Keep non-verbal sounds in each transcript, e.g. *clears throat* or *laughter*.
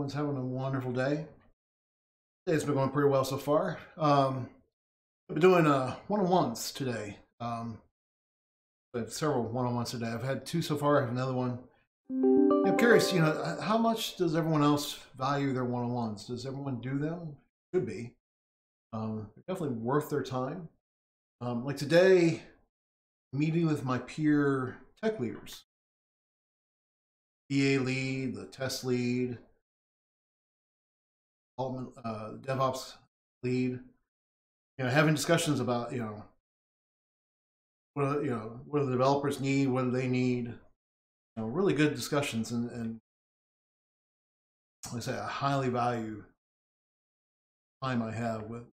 everyone's having a wonderful day. Day's been going pretty well so far. Um, I've been doing uh, one-on-ones today. Um, I have several one-on-ones today. I've had two so far. I have another one. I'm curious, you know, how much does everyone else value their one-on-ones? Does everyone do them? Should be. Um, they're definitely worth their time. Um, like today, meeting with my peer tech leaders. EA lead, the test lead, uh, DevOps lead, you know, having discussions about, you know, what you know, what do the developers need, what do they need, you know, really good discussions and, and like I say, I highly value time I have with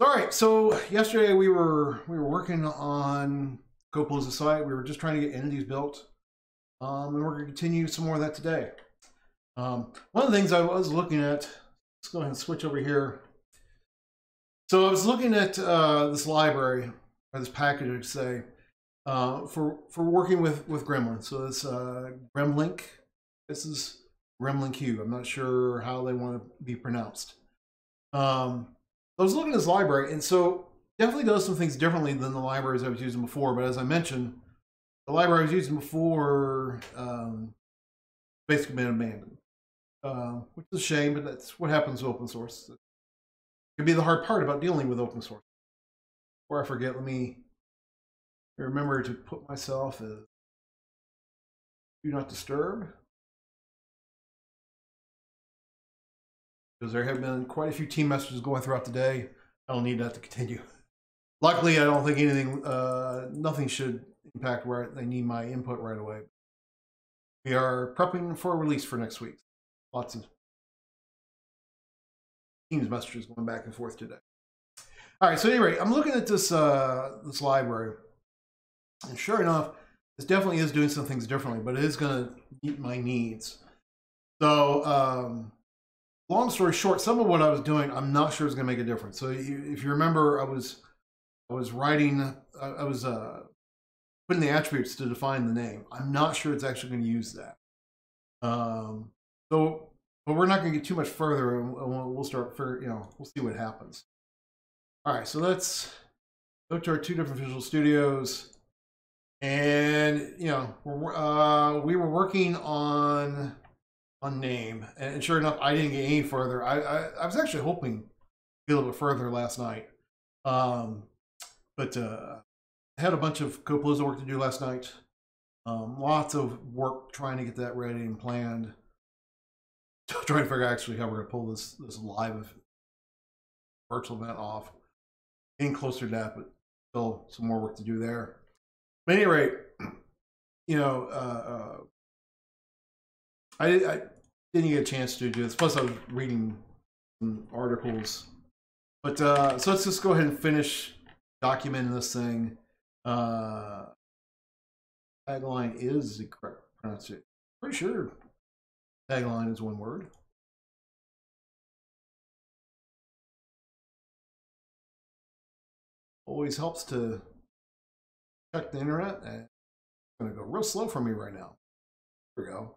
all right, so yesterday we were we were working on Code PaLOUsa site. We were just trying to get entities built, um, and we're going to continue some more of that today. Um, one of the things I was looking at, let's go ahead and switch over here. So I was looking at uh, this library or this package, I'd say, uh, for for working with with Gremlin. So it's uh, Gremlinq. This is Gremlin Q. I'm not sure how they want to be pronounced. Um, I was looking at this library, and so definitely does some things differently than the libraries I was using before. But as I mentioned, the library I was using before um, basically been abandoned, uh, which is a shame, but that's what happens with open source. It can be the hard part about dealing with open source. Before I forget, let me remember to put myself as do not disturb. because there have been quite a few team messages going throughout the day. I don't need that to continue. Luckily, I don't think anything, uh, nothing should impact where they need my input right away. We are prepping for release for next week. Lots of Teams messages going back and forth today. All right, so anyway, I'm looking at this uh, this library, and sure enough, this definitely is doing some things differently, but it is going to meet my needs. So um, long story short, some of what I was doing, I'm not sure is going to make a difference. So if you remember, I was I was writing, I was uh, putting the attributes to define the name. I'm not sure it's actually going to use that. Um, so, but we're not going to get too much further, and we'll start for you know we'll see what happens. All right, so let's go to our two different Visual Studios, and you know we're, uh, we were working on on name. And sure enough, I didn't get any further. I, I, I was actually hoping to get a little bit further last night. Um, but uh, I had a bunch of Code PaLOUsa work to do last night. Um, lots of work trying to get that ready and planned. *laughs* trying to figure out actually how we're going to pull this, this live virtual event off. Getting closer to that, but still some more work to do there. But at any rate, *clears throat* you know, uh, uh, I, I didn't get a chance to do this. Plus, I was reading some articles. But uh, so let's just go ahead and finish documenting this thing. Uh, tagline is the correct pronunciation. Pretty sure tagline is one word. Always helps to check the internet. It's going to go real slow for me right now. Here we go.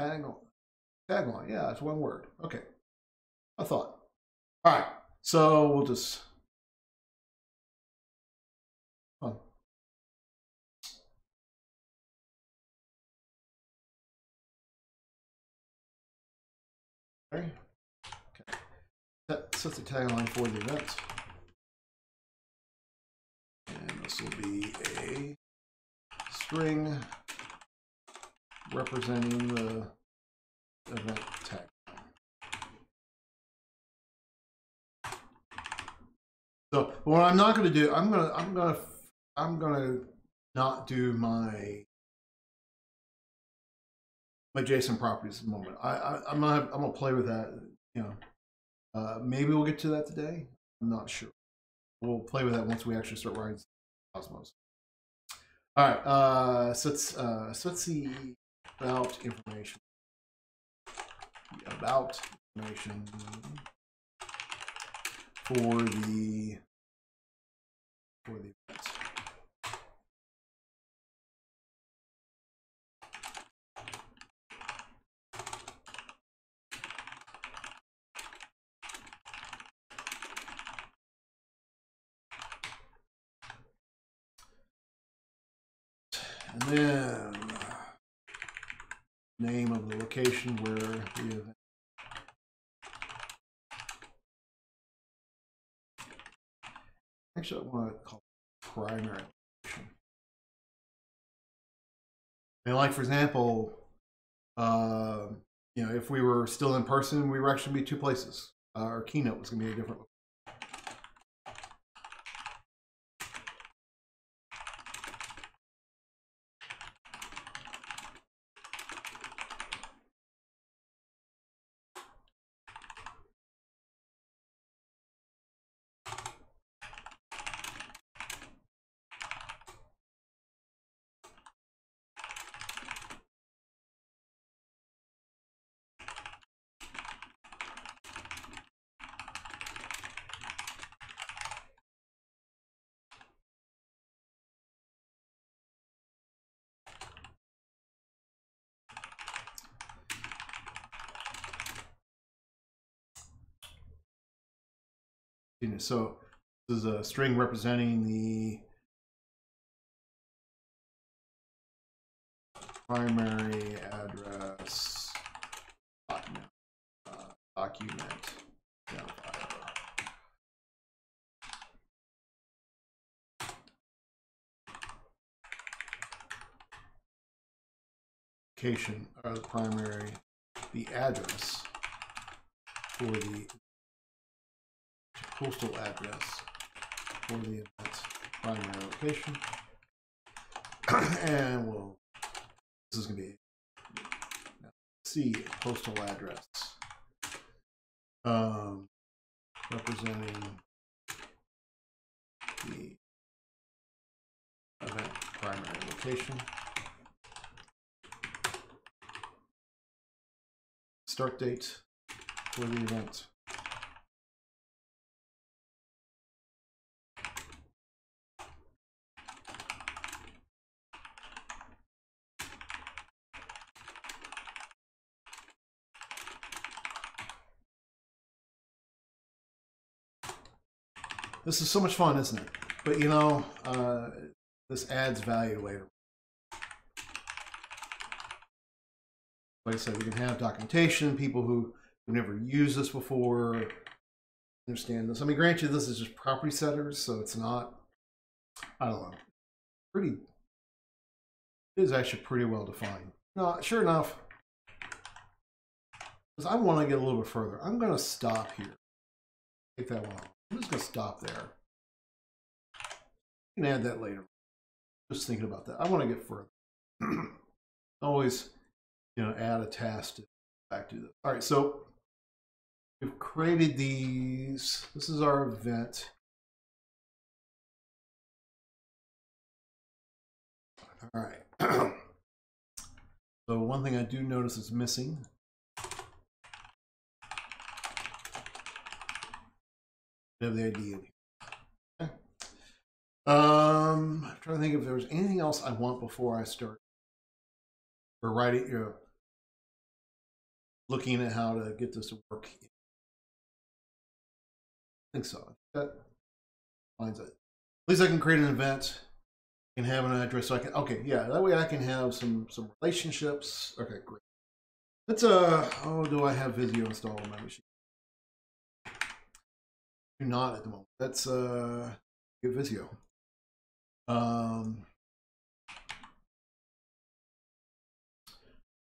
Tagline. Tagline. Yeah, it's one word. Okay. I thought. All right. So we'll just. Okay. That sets the tagline for the event. And this will be a string representing the event tag. So what I'm not going to do, I'm going to, I'm going to, I'm going to not do my JSON properties at the moment. I, I am gonna I'm gonna play with that. You know, uh, maybe we'll get to that today. I'm not sure. We'll play with that once we actually start writing Cosmos. All right. Uh, so let's uh, so let's see about information. About information for the for the. And then name of the location where the event. Actually, I want to call primary location. And like, for example, uh, you know, if we were still in person, we were actually be two places. Uh, our keynote was going to be a different So this is a string representing the primary address document. Document. Location are the primary, the address for the postal address for the event's primary location. *clears throat* and we'll, this is going to be C postal address um, representing the event primary location. Start date for the event. This is so much fun, isn't it? But you know, uh, this adds value later. Like I said, we can have documentation, people who have never used this before understand this. I mean, grant you, this is just property setters, so it's not, I don't know, pretty, it is actually pretty well defined. No, sure enough, because I want to get a little bit further, I'm going to stop here. Take that one off. I'm just going to stop there. You can add that later. Just thinking about that. I want to get further. *clears throat* Always, you know, add a task to back to this. All right, so we've created these. This is our event. All right. *clears throat* so one thing I do notice is missing have the idea. Okay. Um, I'm trying to think if there was anything else I want before I start or writing, you know, looking at how to get this to work. I think so. That finds it. At least I can create an event and have an address. So I can. Okay, yeah. That way I can have some some relationships. Okay, great. Let's uh. Oh, do I have Visio installed on my machine? Not at the moment. That's uh, good Visio. Um,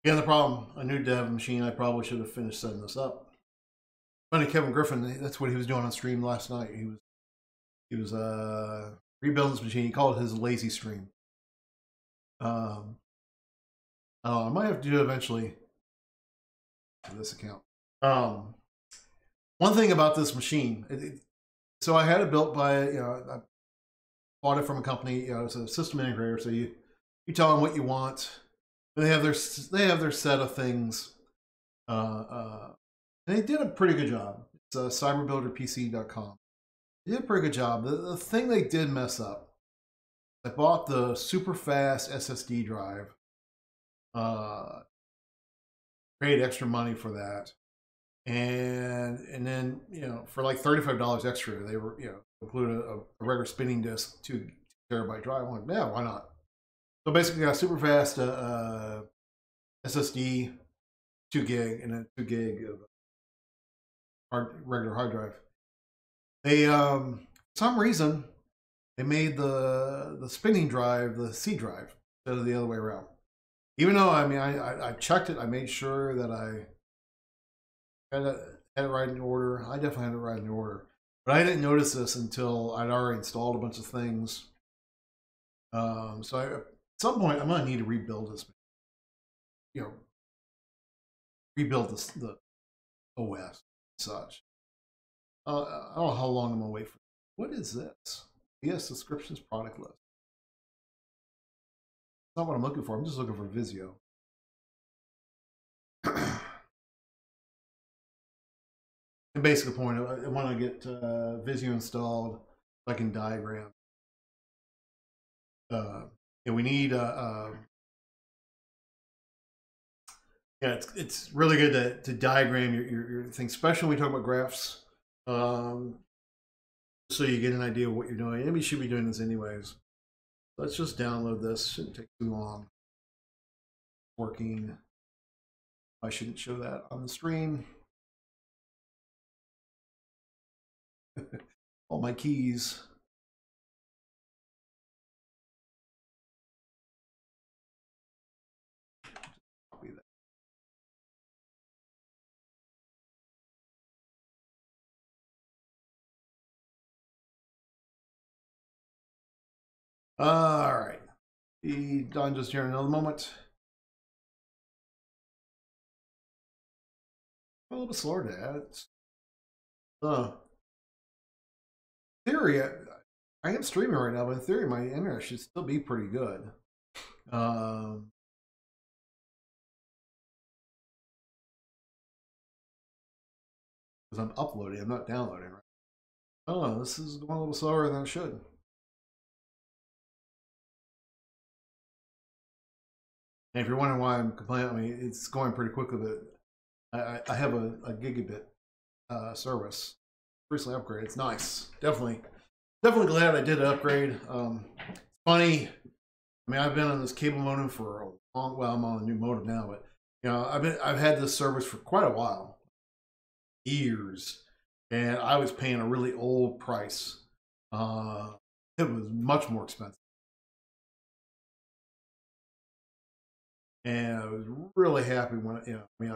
yeah, the problem. I have a machine. I probably should have finished setting this up. Funny, Kevin Griffin. That's what he was doing on stream last night. He was he was uh rebuilding his machine. He called it his lazy stream. Um, I might have to do it eventually this account. Um, one thing about this machine, it, so I had it built by, you know, I bought it from a company, you know, it's a system integrator. So you, you tell them what you want. They have their, they have their set of things. Uh, uh, they did a pretty good job. It's uh, cyberbuilderpc.com. They did a pretty good job. The, the thing they did mess up, I bought the super fast SSD drive. Uh, paid extra money for that and and then you know for like thirty five dollars extra, they were you know include a, a regular spinning disk, two terabyte drive. I'm like, yeah, why not? So basically, got super fast uh, uh, SSD, two gig, and a two gig of hard regular hard drive. They um, for some reason they made the the spinning drive the C drive instead of the other way around. Even though I mean I, I, I checked it, I made sure that I had it, had it right in order. I definitely had it right in order, but I didn't notice this until I'd already installed a bunch of things. Um, so I, at some point I'm gonna need to rebuild this, you know, rebuild this the OS and such. Uh, I don't know how long I'm gonna wait for. What is this? Yes, subscriptions product list. It's not what I'm looking for. I'm just looking for Visio. Basic point, I want to get uh, Visio installed so I can diagram. Uh, and we need uh, uh, yeah, it's it's really good to, to diagram your, your, your thing, especially when we talk about graphs. Um, so you get an idea of what you're doing. And we should be doing this anyways. Let's just download this. Shouldn't take too long. Working. I shouldn't show that on the screen. *laughs* All my keys. All right. Be done just here in another moment. A little bit slower to add. Uh, theory, I, am streaming right now, but in theory, my internet should still be pretty good. Um, because I'm uploading, I'm not downloading. Right? Oh, this is going a little slower than it should. And if you're wondering why I'm complaining, I mean, it's going pretty quickly, but I, I have a, a gigabit uh, service. Recently upgraded. It's nice. Definitely, definitely glad I did an upgrade. Um, funny. I mean, I've been on this cable modem for a long. Well, I'm on a new modem now, but you know, I've been I've had this service for quite a while, years, and I was paying a really old price. Uh, it was much more expensive. and I was really happy when you know. I mean,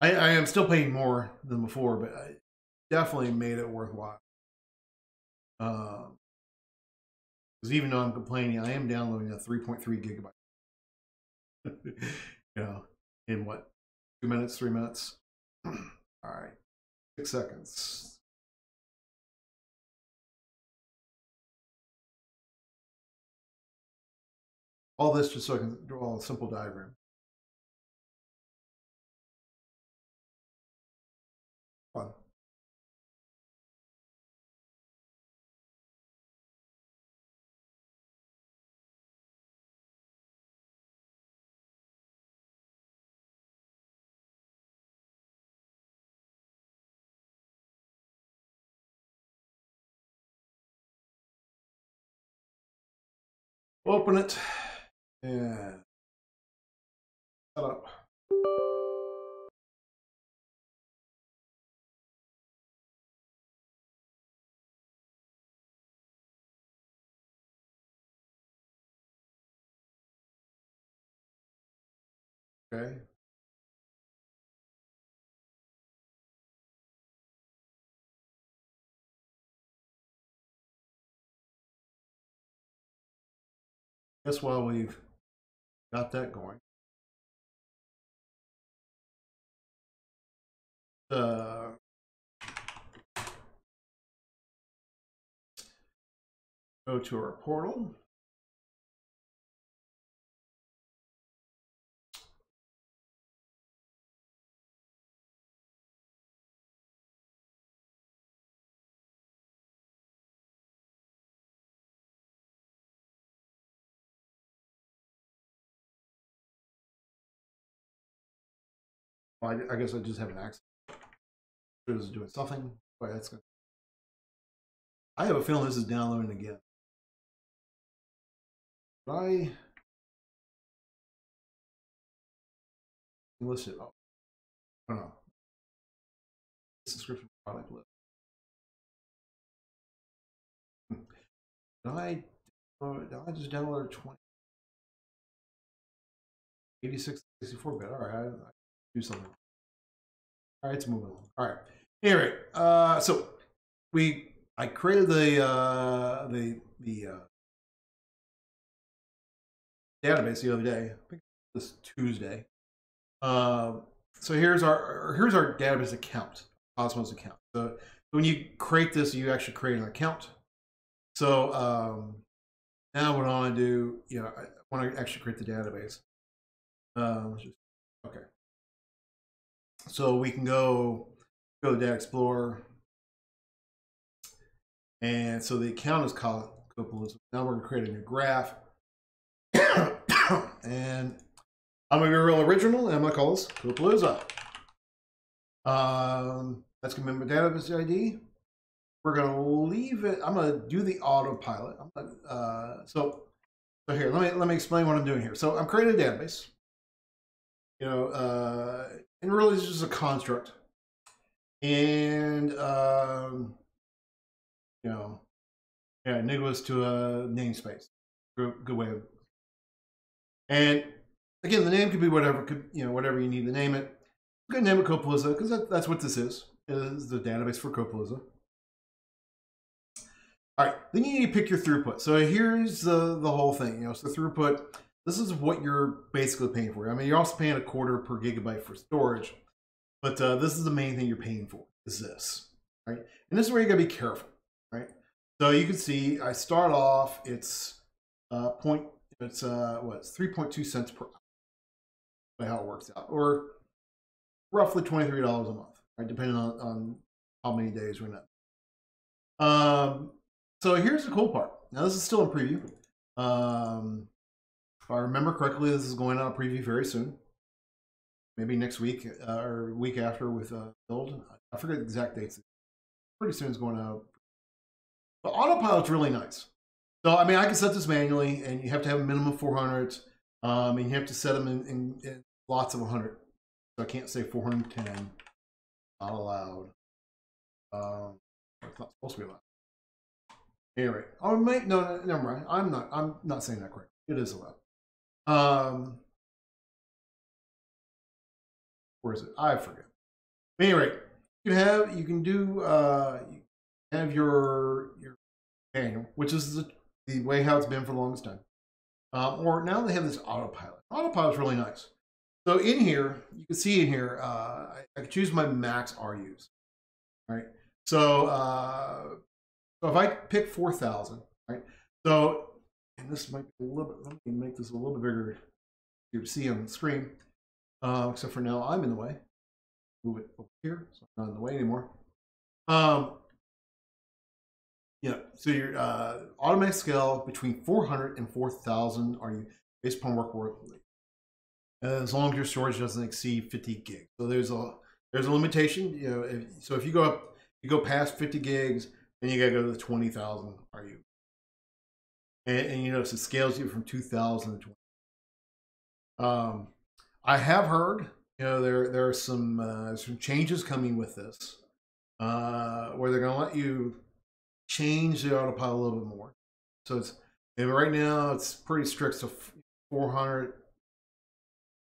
I, I, I am still paying more than before, but I definitely made it worthwhile. Because um, even though I'm complaining, I am downloading a 3.3 gigabyte. *laughs* you know, in what two minutes, three minutes. *clears throat* All right, six seconds. All this just so I can draw a simple diagram. Open it. Yeah. Shut up. Okay. Guess while we've got that going. Uh, go to our portal. I, I guess I just have an accident. It was doing something. Wait, that's good. I have a feeling this is downloading again. I list it? Oh, I don't know. Subscription product list. Hmm. Did I, did I just download 20? 86, 64 bit. All right, I, I do something. All right, let's move along. All right. Anyway, uh, so we I created the uh, the the uh, database the other day. I think this Tuesday. Um, so here's our here's our database account, Cosmos account. So when you create this, you actually create an account. So um, now what I want to do, you know, I want to actually create the database. Um, just, okay. So we can go go to Data Explorer. And so the account is called Code PaLOUsa. Now we're to create a new graph. *coughs* and I'm going to be real original, and I'm going to call this Code PaLOUsa. Um, that's to be my database ID. We're going to leave it. I'm going to do the autopilot. Gonna, uh, so, so here, let me let me explain what I'm doing here. So I'm creating a database. You know, uh, and really it's just a construct. And um, you know, yeah, Nicholas to a namespace. Good, way of. And again, the name could be whatever, could you know, whatever you need to name it. You can name it Code PaLOUsa because that, that's what this is. Is the database for Code PaLOUsa. All right, then you need to pick your throughput. So here's the the whole thing. You know, so throughput. This is what you're basically paying for. I mean, you're also paying a quarter per gigabyte for storage, but uh, this is the main thing you're paying for. Is this right? And this is where you gotta be careful, right? So you can see I start off. It's uh, point. It's uh, what? It's 3.2 cents per hour. How it works out, or roughly twenty-three dollars a month, right? Depending on, on how many days we're in. Um, so here's the cool part. Now this is still in preview. Um, if I remember correctly, this is going out preview very soon. Maybe next week uh, or week after with uh, build. I forget the exact dates. Pretty soon it's going out. But autopilot's really nice. So I mean, I can set this manually, and you have to have a minimum 400, um, and you have to set them in, in, in lots of 100. So I can't say 410. Not allowed. Um, it's not supposed to be allowed. Anyway, oh, may, no, no, never mind. I'm not. I'm not saying that correct. It is allowed. Um, where is it? I forget. Anyway, you can have you can do uh, you have your your manual, which is the, the way how it's been for the longest time. Um, or now they have this autopilot. Autopilot's really nice. So in here, you can see in here, uh, I, I can choose my max RUs. Right. So uh, so if I pick four thousand, right? So and this might be a little bit. Let me make this a little bit bigger. You see on the screen. Uh, except for now, I'm in the way. Move it over here, so I'm not in the way anymore. Um, yeah, so your uh, automatic scale between 400 and 4,000 are you based upon work worth as long as your storage doesn't exceed 50 gigs. So there's a there's a limitation. You know, if, so if you go up, you go past 50 gigs, then you gotta go to the 20,000 RU. And, and you notice it scales you from 2,000 to 20. Um, I have heard, you know, there there are some uh, some changes coming with this, uh, where they're gonna let you change the autopilot a little bit more. So it's right now it's pretty strict. So 400,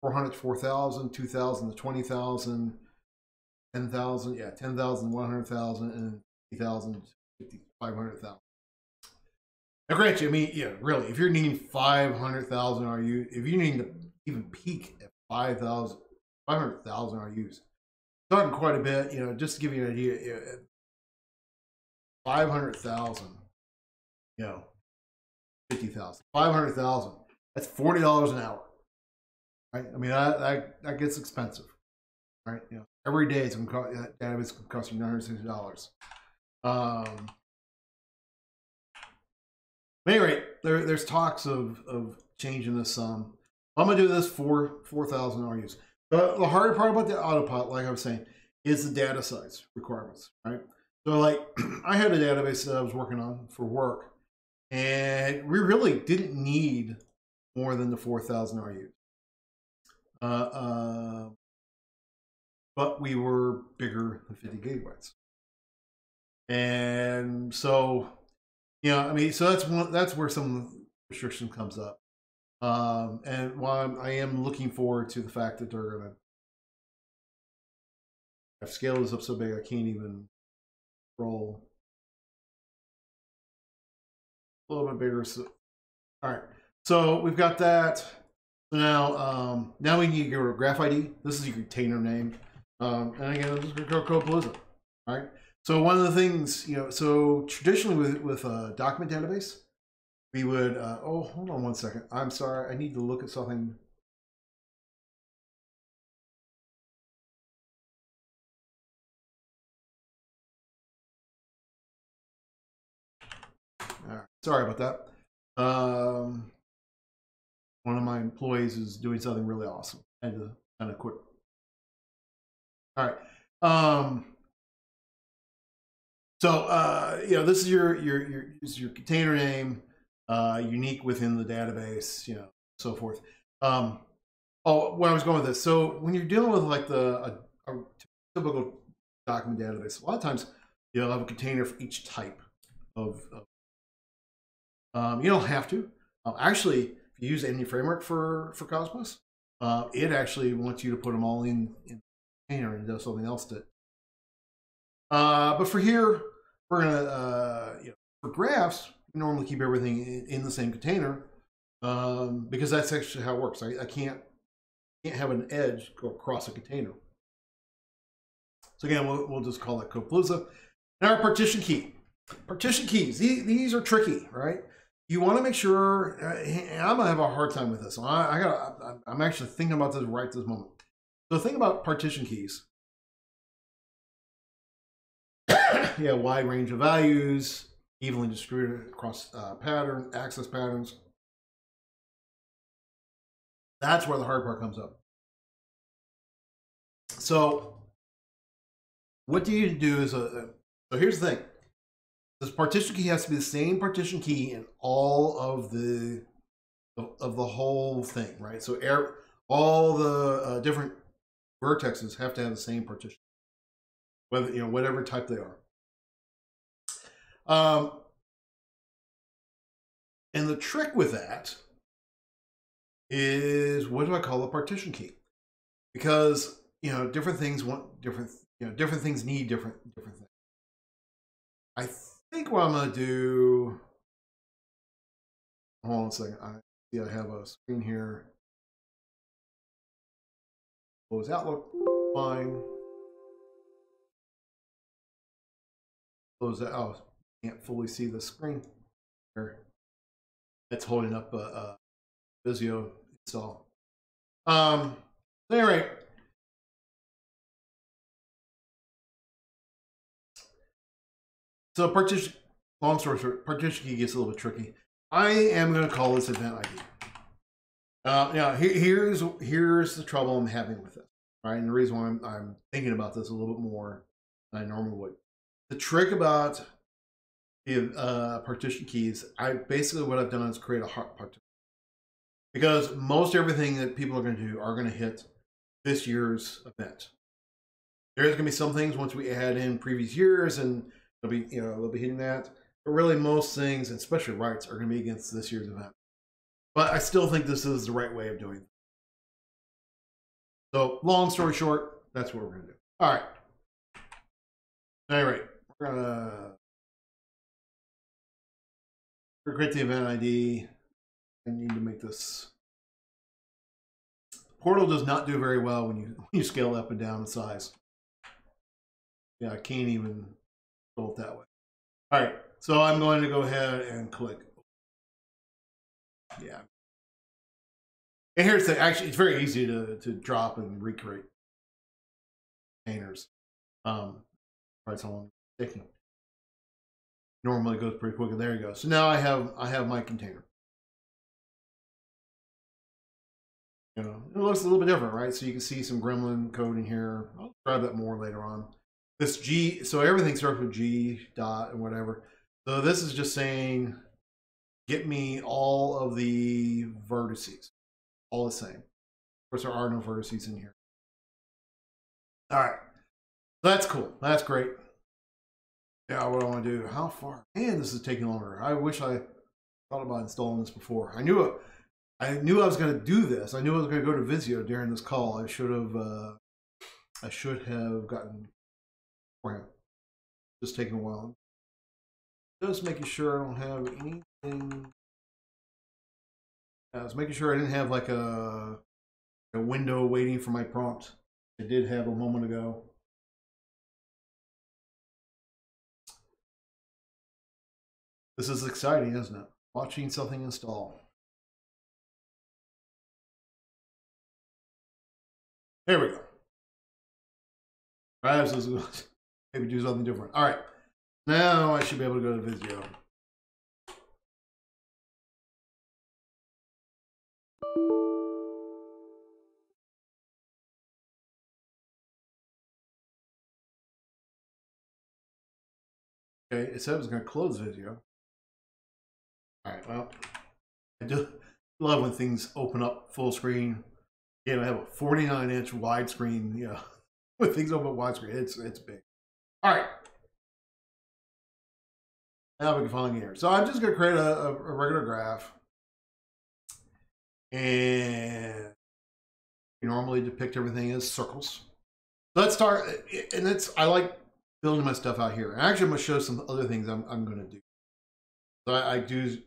400 to 4,000, 2,000 to 20,000, 10,000, yeah, 10,000, 100,000, and 50,000, 500,000. Now, grant you, I mean, yeah, really, if you're needing 500,000 RU, if you need to even peak at 5,000, 500,000 RUs, talking quite a bit, you know, just to give you an idea, you know, 500,000, you know, 50,000, 500,000, that's $40 an hour, right? I mean, that, that, that gets expensive, right? You know, every day it's going to cost, database to cost you $960. Um, but anyway, there, there's talks of, of changing this some. I'm gonna do this for 4,000 RUs. But the hard part about the autopilot, like I was saying, is the data size requirements, right? So like *clears throat* I had a database that I was working on for work and we really didn't need more than the 4,000 RU. Uh, uh, but we were bigger than 50 gigabytes. And so, you know, I mean, so that's one, that's where some restriction comes up. Um, and while I'm, I am looking forward to the fact that they're to I've scaled this up so big I can't even roll a little bit bigger. So, all right. So we've got that. So now, um, now we need your graph ID. This is your container name. Um, and again, this is CodePaLOUsa. All right. So one of the things, you know, so traditionally with, with a document database, we would, uh, oh, hold on one second. I'm sorry. I need to look at something. Sorry about that. Um, one of my employees is doing something really awesome. I had to kind of quit. All right. Um, so uh, you know, this is your your your is your container name, uh, unique within the database, you know, so forth. Um, oh, where I was going with this. So when you're dealing with like the a, a typical document database, a lot of times you'll have a container for each type of. of um, you don't have to. Uh, actually, if you use Entity Framework for for Cosmos, uh, it actually wants you to put them all in in container and does something else to. Uh, but for here, we're gonna uh, you know, for graphs, we normally keep everything in, in the same container um, because that's actually how it works. I, I can't can't have an edge go across a container. So again, we'll, we'll just call it CodePaLOUsa. Now our partition key. Partition keys, these, these are tricky, right? You want to make sure, uh, I'm going to have a hard time with this. I, I got I'm actually thinking about this right this moment. So think about partition keys. Yeah, wide range of values, evenly distributed across uh, pattern, access patterns. That's where the hard part comes up. So what do you do is, a, uh, so here's the thing. This partition key has to be the same partition key in all of the, of the whole thing, right? So air, all the uh, different vertexes have to have the same partition, whether, you know, whatever type they are. Um, and the trick with that is what do I call a partition key? Because you know different things want different you know different things need different different things. I think what I'm gonna do. Hold on a second. I see I have a screen here. Close Outlook. Fine. Close that. Oh, can't fully see the screen here. It's holding up a, a Visio install. Um, so partition, long story short, partition key gets a little bit tricky. I am going to call this event ID. Uh, now, here, here's here's the trouble I'm having with it. Right, and the reason why I'm, I'm thinking about this a little bit more than I normally would. The trick about uh, partition keys, I basically what I've done is create a hot partition because most everything that people are going to do are going to hit this year's event. There's going to be some things once we add in previous years, and they'll be you know they'll be hitting that. But really, most things, and especially rights, are going to be against this year's event. But I still think this is the right way of doing it. So, long story short, that's what we're going to do. All right. All right, we're going to create the event ID. I need to make this. Portal does not do very well when you *laughs* when you scale up and down in size. Yeah, I can't even go it that way. All right, so I'm going to go ahead and click. Yeah. And here's the actually, it's very easy to to drop and recreate containers. Um, right, so I'm taking normally goes pretty quickly. There you go. So now I have I have my container. You know, it looks a little bit different, right? So you can see some gremlin code in here. I'll describe that more later on. This G, so everything starts with G dot and whatever. So this is just saying get me all of the vertices, all the same. Of course, there are no vertices in here. All right, that's cool. That's great. Yeah, what I want to do? How far? Man, this is taking longer. I wish I thought about installing this before. I knew it. I knew I was going to do this. I knew I was going to go to Visio during this call. I should have. Uh, I should have gotten. Just taking a while. Just making sure I don't have anything. I was making sure I didn't have like a a window waiting for my prompt. I did have a moment ago. This is exciting, isn't it? Watching something install. There we go. All right, so *laughs* maybe do something different. All right, now I should be able to go to Visio. Okay, it said it was going to close Visio. All right, well, I do love when things open up full screen. Again, I have a 49 inch widescreen, *laughs* you know, when things open up widescreen, it's, it's big. All right. Now we can finally get here. So I'm just going to create a, a, regular graph. And we normally depict everything as circles. Let's start, and it's, I like building my stuff out here. Actually, I'm to show some other things I'm, I'm going to do. So I, I do,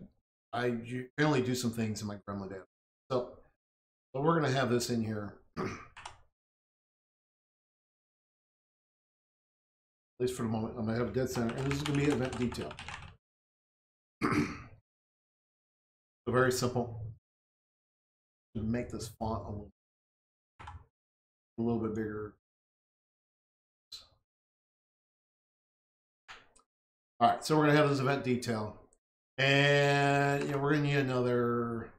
I generally do some things in my Gremlin data. So, so we're going to have this in here. *clears throat* At least for the moment, I'm going to have a dead center, and this is going to be event detail. *clears throat* so very simple. Make this font a little, a little bit bigger. All right, so we're going to have this event detail. And know, we're going to need another,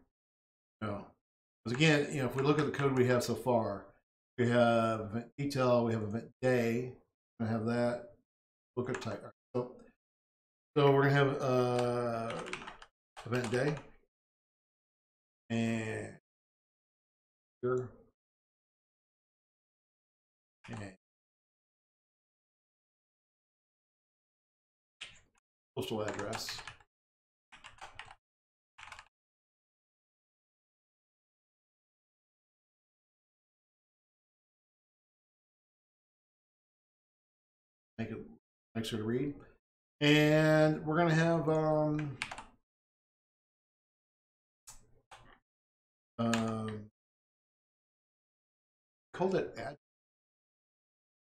you know, because again, you know, if we look at the code we have so far, we have event detail, we have event day, we have that lookup type. So, so we're going to have uh, event day. And here. And postal address. Make it nicer to read. And we're going to have um, um, called it ad.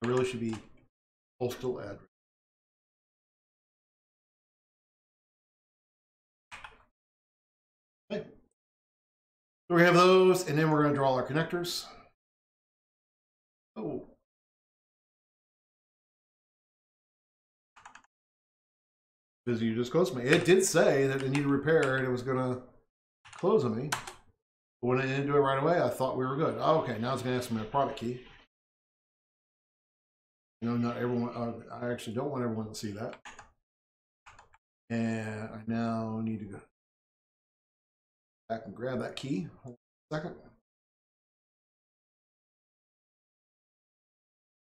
It really should be postal address. Okay. So we have those, and then we're going to draw our connectors. Oh, because you just closed me. It did say that it needed repair and it was going to close on me. But when I didn't do it right away, I thought we were good. Oh, okay, now it's going to ask me a product key. You know, not everyone, uh, I actually don't want everyone to see that. And I now need to go back and grab that key. Hold on a second.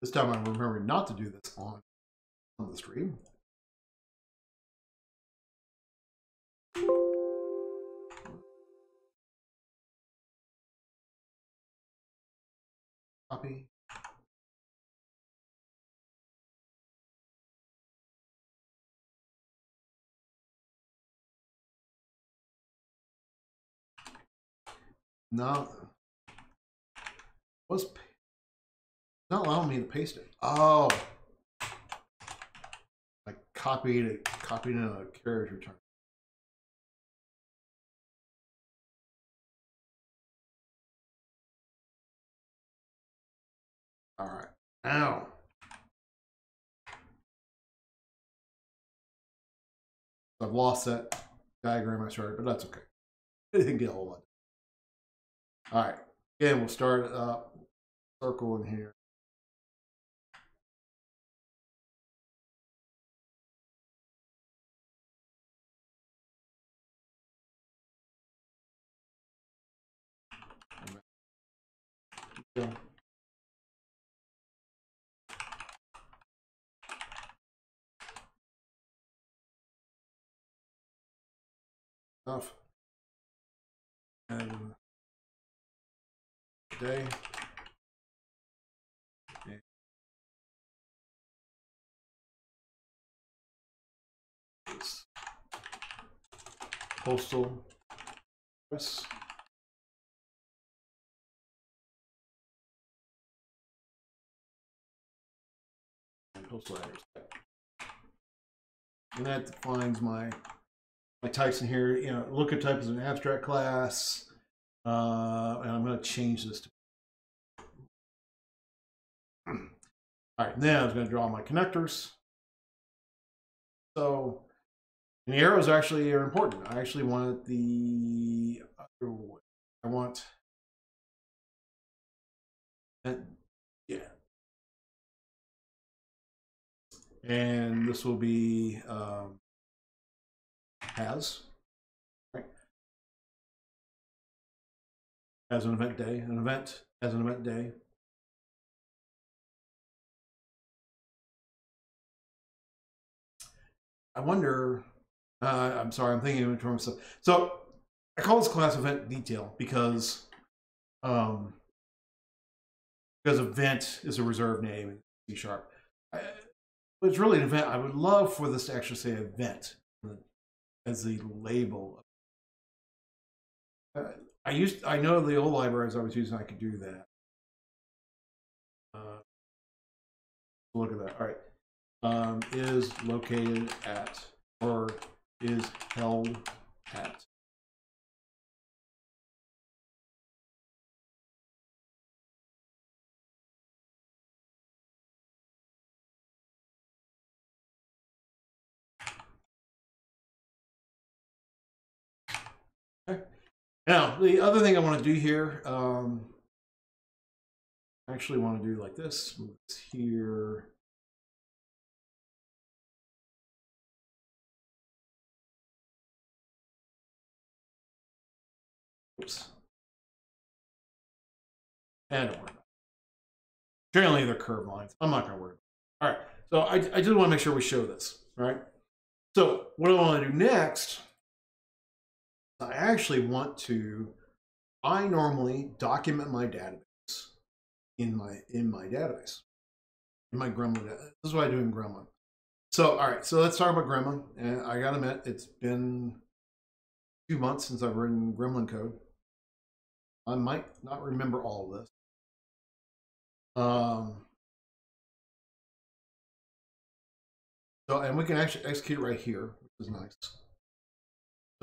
This time I'm remembering not to do this on, on the stream. Copy. No. Was not allowing me to paste it. Oh. I copied it, copied in a carriage return. All right. Now, I've lost that diagram I started, but that's okay. *laughs* It didn't get a whole lot. All right. Again, we'll start up, circle in here. Yeah. Enough. And day. Okay. It's Postal press. And postal address. And that defines my my types in here. You know, lookup type is an abstract class. Uh, and I'm going to change this to. *clears throat* All right, now I'm going to draw my connectors. So, the arrows actually are important. I actually want the other way. I want, and yeah. And this will be um, has. right? as an event day, an event as an event day. I wonder, uh, I'm sorry, I'm thinking in terms of, so I call this class event detail because, um, because event is a reserved name in C sharp. I, but it's really an event. I would love for this to actually say event as the label. Uh, I used I know the old libraries I was using I could do that. Uh, look at that. All right. Um, is located at or is held at. Now, the other thing I want to do here, um, I actually want to do like this, move this here. Oops. And don't worry about it. Generally, they're curved lines. I'm not going to worry All right, so I, I just want to make sure we show this, right? So what I want to do next I actually want to, I normally document my database in my in my database, in my Gremlin. This is what I do in Gremlin. So, all right, so let's talk about Gremlin. And I gotta admit, it's been two months since I've written Gremlin code. I might not remember all of this. Um, so, and we can actually execute right here, which is nice.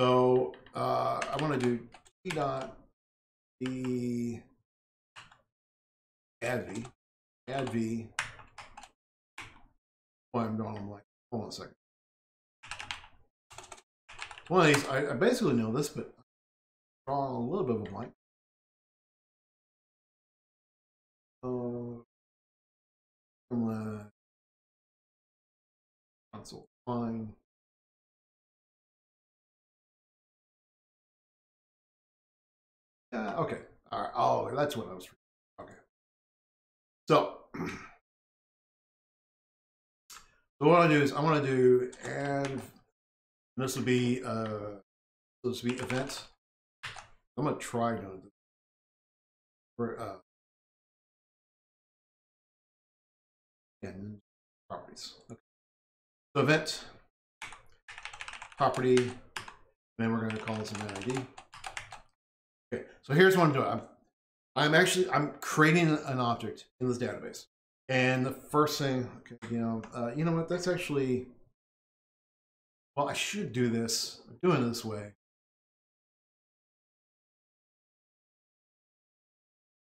So uh, I want to do t dot the add v add v. Oh, I'm drawing them like hold on a second. One of these, I, I basically know this, but drawing a little bit of a blank. Uh, console fine. Uh, okay. All right. Oh, that's what I was. Okay. So, *clears throat* so what I do is I want to do and This will be uh, this will be events. I'm gonna try this for uh, and properties. Okay. So event property, and then we're to call this an ID. So here's what I'm doing. I'm, I'm actually I'm creating an object in this database, and the first thing, okay, you know, uh, you know what? That's actually well, I should do this. I'm doing it this way.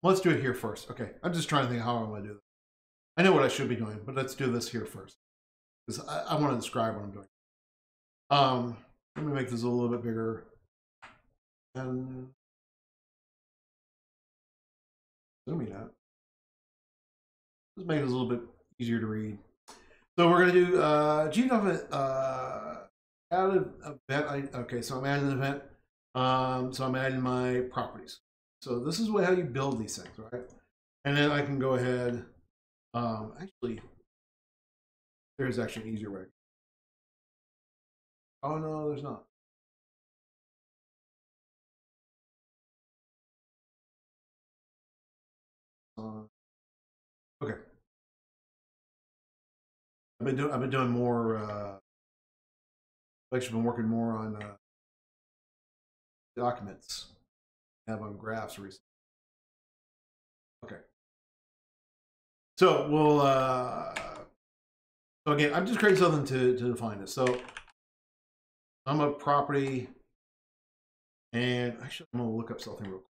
Let's do it here first. Okay, I'm just trying to think how I'm going to do this. I know what I should be doing, but let's do this here first because I, I want to describe what I'm doing. Um, let me make this a little bit bigger. And zooming out. Let's make this a little bit easier to read. So we're going to do uh, GDOF uh, add an event. I, okay, so I'm adding an event. Um, so I'm adding my properties. So this is how you build these things, right? And then I can go ahead. Um, actually, there's actually an easier way. Oh no, there's not. Uh, okay. I've been doing. I've been doing more. Uh, I've actually been working more on uh, documents. I have on graphs recently. Okay. So we'll. Uh, so again, I'm just creating something to to define this. So I'm a property, and actually, I'm gonna look up something real quick.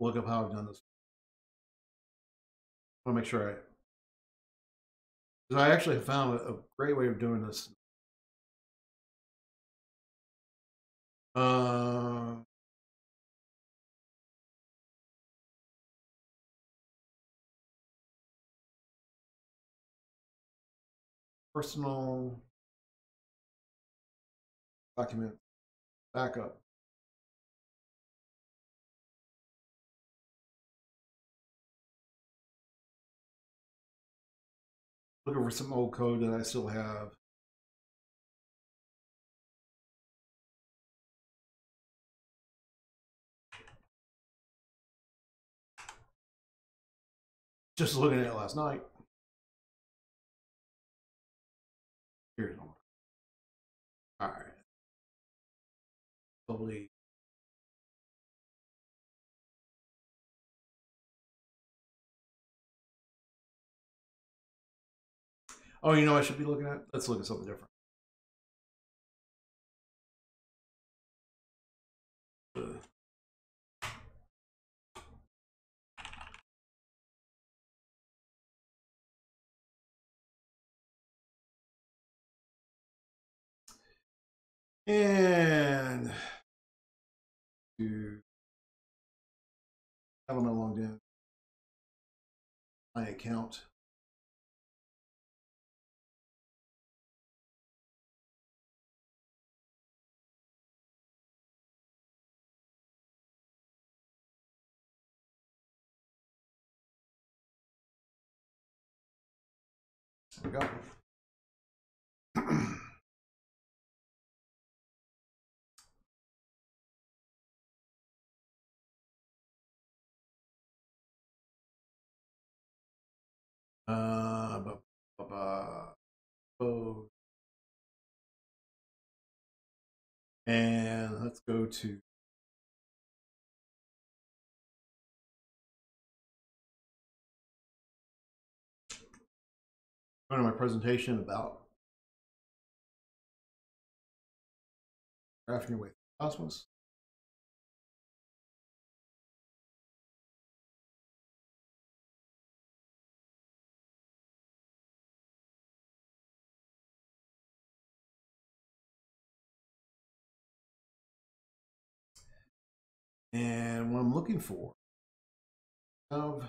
Look up how I've done this. Want to make sure I. Because I actually found a, a great way of doing this. Uh, personal document backup. Looking for some old code that I still have. Just looking at it last night. Here's one. All right. Probably. Oh, you know I should be looking at? Let's look at something different. And to element logged in my account. Go. *clears throat* Uh, bu- bu- bu- oh. And let's go to to my presentation about graphing your way through Cosmos. And what I'm looking for of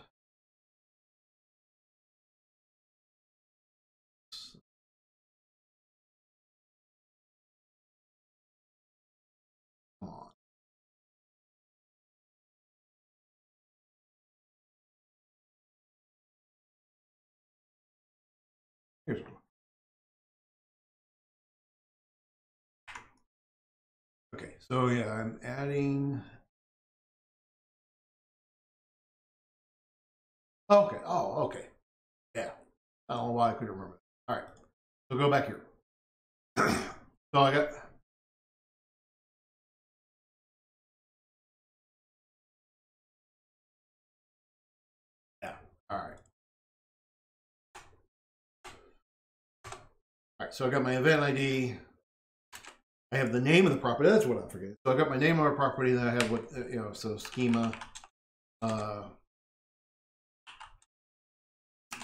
so yeah, I'm adding. Okay, oh, okay. Yeah, I don't know why I couldn't remember. All right, so go back here. *clears throat* so I got. Yeah, all right. All right, so I got my event ID. I have the name of the property. That's what I'm forgetting. So I've got my name of our property, then I have what uh, you know. So schema, uh,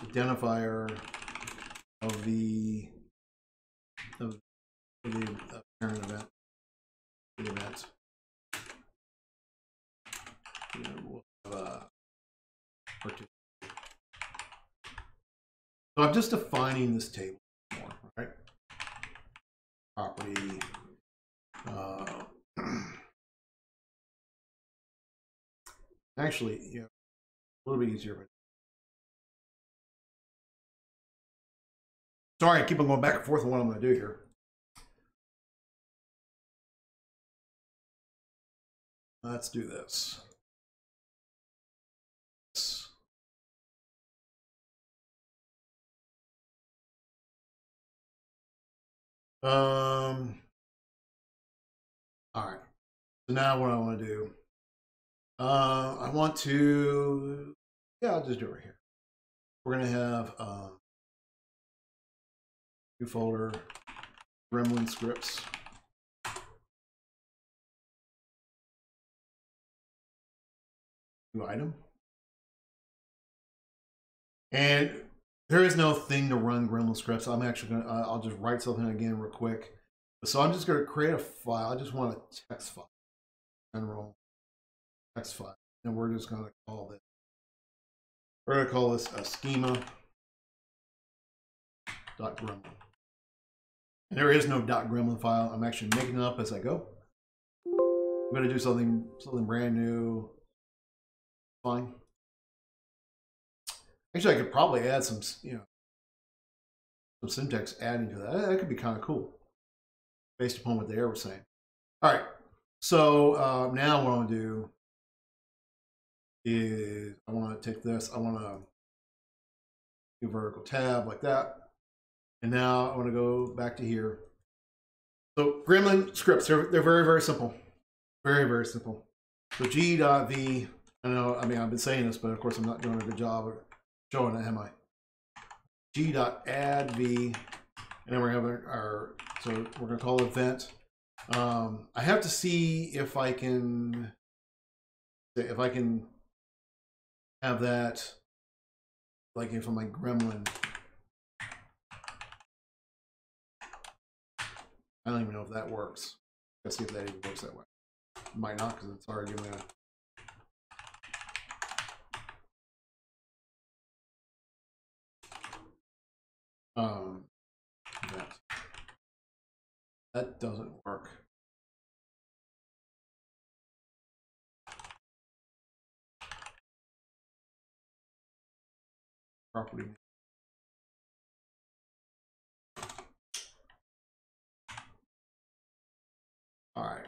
identifier of the of, the parent event. The. And uh, So I'm just defining this table more, right? Property. Uh, *clears throat* actually, yeah. A little bit easier. But... Sorry, I keep on going back and forth on what I'm going to do here. Let's do this. Um, all right. So now what I want to do, uh, I want to, yeah, I'll just do it right here. We're going to have um, new folder, Gremlin scripts. New item. And there is no thing to run Gremlin scripts. I'm actually going to, I'll just write something again real quick. So I'm just going to create a file. I just want a text file, general text file. And we're just going to call this, we're going to call this a schema dot gremlin. And there is no dot gremlin file. I'm actually making it up as I go. I'm going to do something, something brand new. Fine. Actually, I could probably add some, you know, some syntax adding to that. That could be kind of cool based upon what the error was saying. All right, so uh, now what I want to do is I want to take this, I want to do vertical tab like that. And now I want to go back to here. So Gremlin scripts, they're, they're very, very simple. Very, very simple. So g.v, I know, I mean, I've been saying this, but of course I'm not doing a good job of showing it, am I? g.add v, and then we're having our, so we're going to call it event. Um, I have to see if I can, if I can have that, like if I'm like gremlin. I don't even know if that works. Let's see if that even works that way. It might not because it's already me a Um, that, that doesn't work. Property. All right.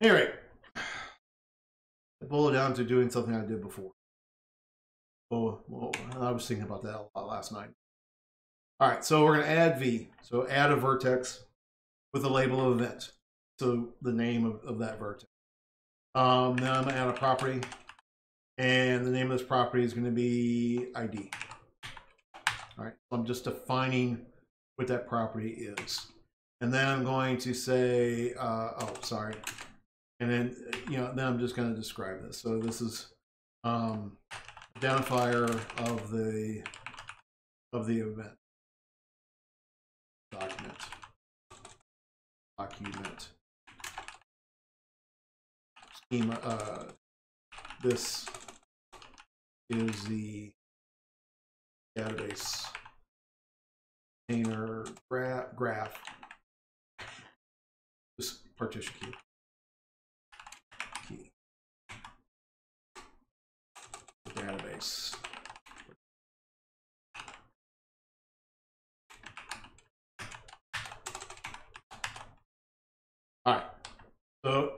Anyway, I boil down to doing something I did before. Oh, well, I was thinking about that a lot last night. All right, so we're going to add V. So add a vertex with a label of event. So the name of, of that vertex. Um, then I'm going to add a property. And the name of this property is going to be ID. All right, so I'm just defining what that property is. And then I'm going to say, uh, oh, sorry. And then, you know, then I'm just going to describe this. So this is um, identifier of the of the event document. Document. Schema uh, this is the database container graph graph. This partition key. Key. Database. All right. So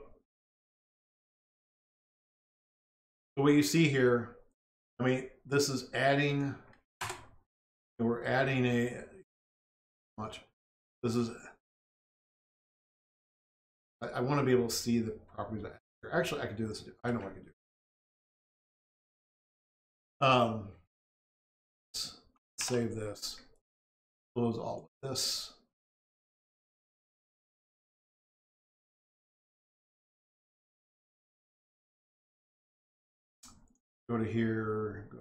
way you see here, I mean, this is adding, we're adding a, watch, this is, I, I want to be able to see the properties. Actually, I can do this. I know I can do. Um, save this. Close all of this. Go to here. Go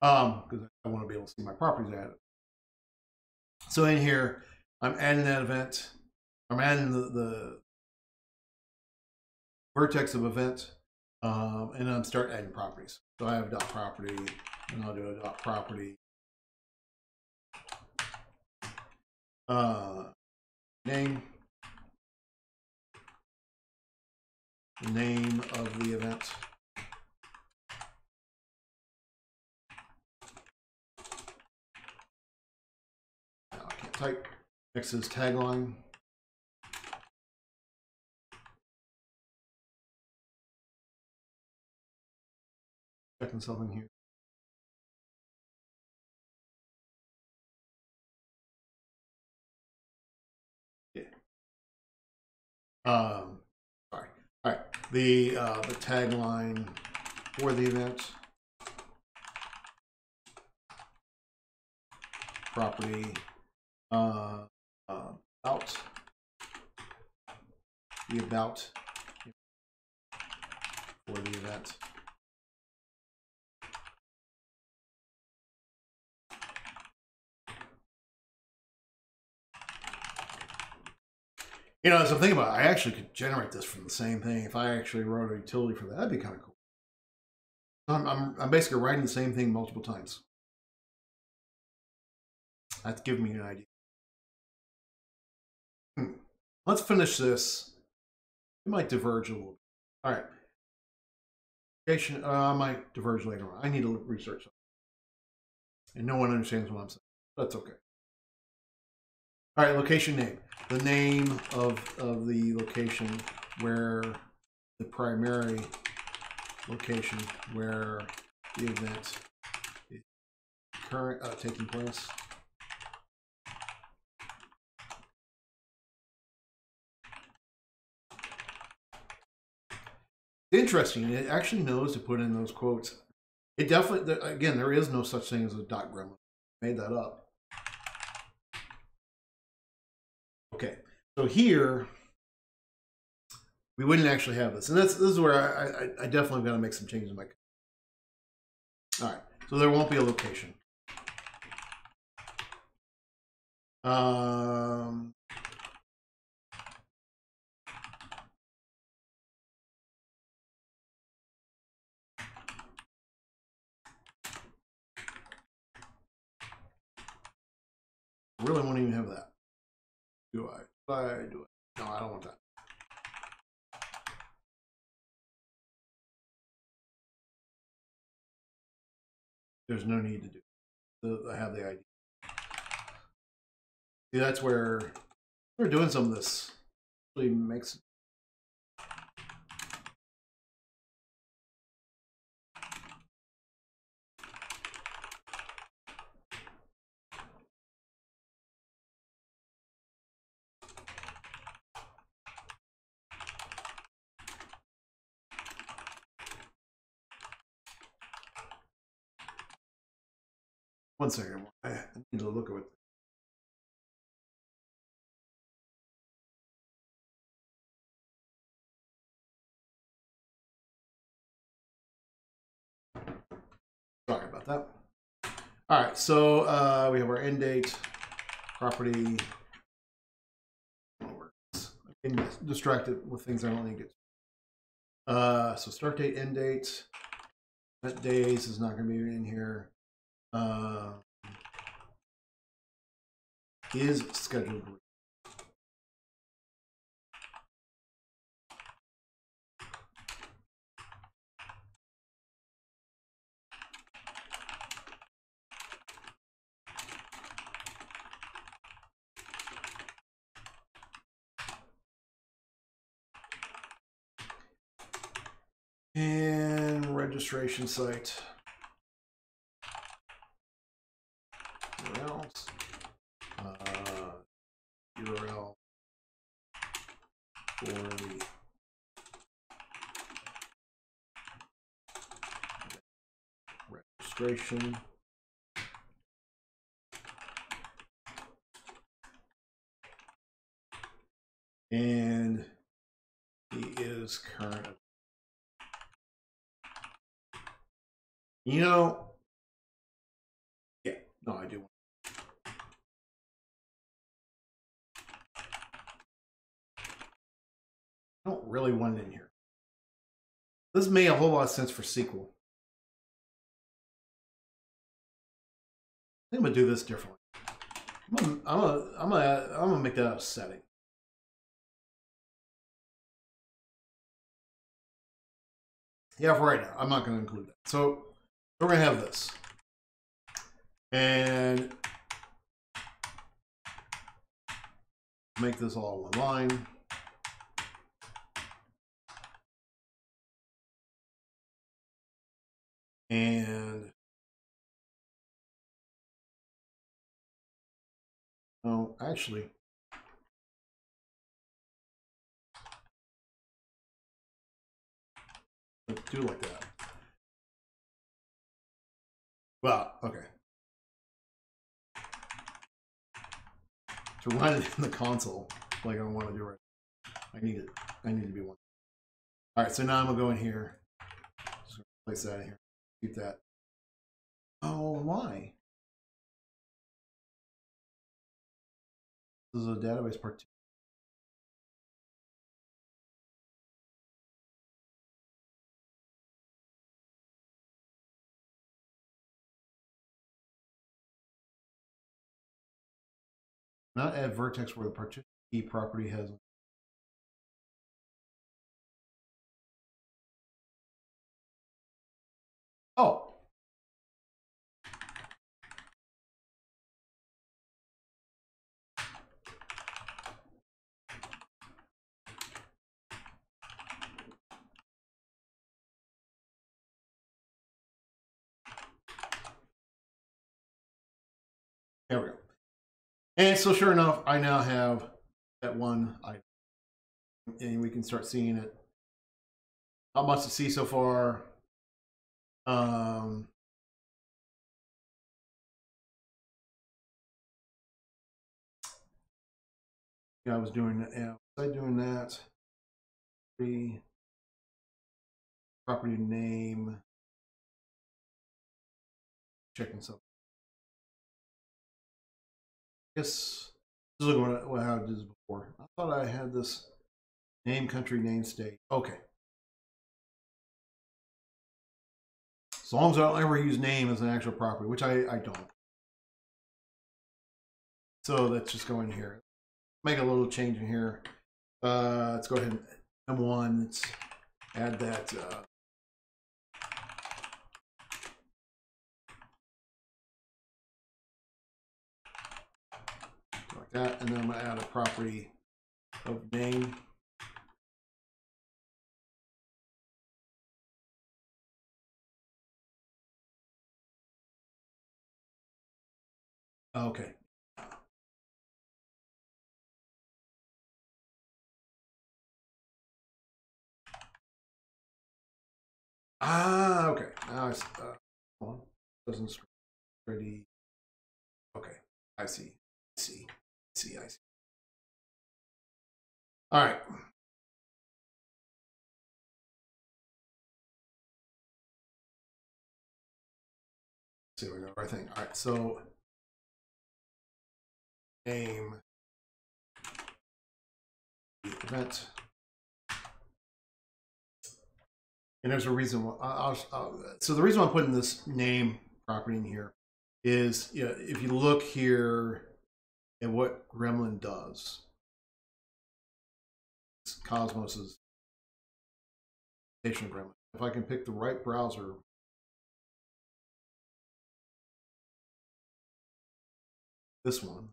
um because I want to be able to see my properties added. So in here, I'm adding that event. I'm adding the, the vertex of event, um, and I'm start adding properties. So I have dot property, and I'll do a dot property uh, name, name of the event. I can't type. Next is tagline. Checking something here. Um, sorry. All right. The uh, the tagline for the event. Property. Uh, uh, about the about for the event. You know, as I'm thinking about it, I actually could generate this from the same thing. If I actually wrote a utility for that, that'd be kind of cool. I'm, I'm, I'm basically writing the same thing multiple times. That's giving me an idea. Hmm. Let's finish this. It might diverge a little bit. All right. Uh, I might diverge later on. I need to research something. And no one understands what I'm saying. That's okay. All right, location name. The name of, of the location where the primary location where the event is current uh, taking place. Interesting. It actually knows to put in those quotes. It definitely, again, there is no such thing as a dot gremlin. Made that up. Okay, so here we wouldn't actually have this, and that's this is where I, I, I definitely got to make some changes in my. All right, so there won't be a location. Um, really won't even have that. Do I? Do I do it? No, I don't want that. There's no need to do. It. I have the idea. See, that's where we're doing some of this. Really makes One second. I need to look at what. Sorry about that. All right, so uh, we have our end date, property. I'm distracted with things I don't need to get. Uh, so start date, end date. That days is not going to be in here uh, is scheduled and registration site. Registration. And he is current. You know, yeah, no, I do. I don't really want it in here. This made a whole lot of sense for SQL. I'm to do this differently. I'm gonna, I'm gonna, I'm gonna, I'm gonna make that a setting. Yeah, for right now, I'm not gonna include that. So we're gonna have this, and make this all one line. And oh, actually, do like that. Well, okay. To run it in the console, like I want to do right. I need it. I need to be one. All right, so now I'm gonna go in here. Just place that in here. Keep that. Oh, why? This is a database part two. Not add vertex where the partition key property has Oh. There we go. And so sure enough, I now have that one item. And we can start seeing it. Not much to see so far. Um, yeah, I was doing that. Yeah, was I doing that? Free property name. Checking something. Guess this is what, what how I did this before. I thought I had this name, country, name, state. Okay. As long as I don't ever use name as an actual property, which I, I don't. So let's just go in here. Make a little change in here. Uh, let's go ahead and M1. Let's add that. Uh, that. And then I'm to add a property of name. Okay. Ah, okay. Now it's uh, doesn't pretty. Okay, I see. I see. See. I see. All right. See, we go right thing. All right, so name event. And there's a reason why. I'll, I'll, so the reason I'm putting this name property in here is you know, if you look here at what Gremlin does, Cosmos is Gremlin. If I can pick the right browser this one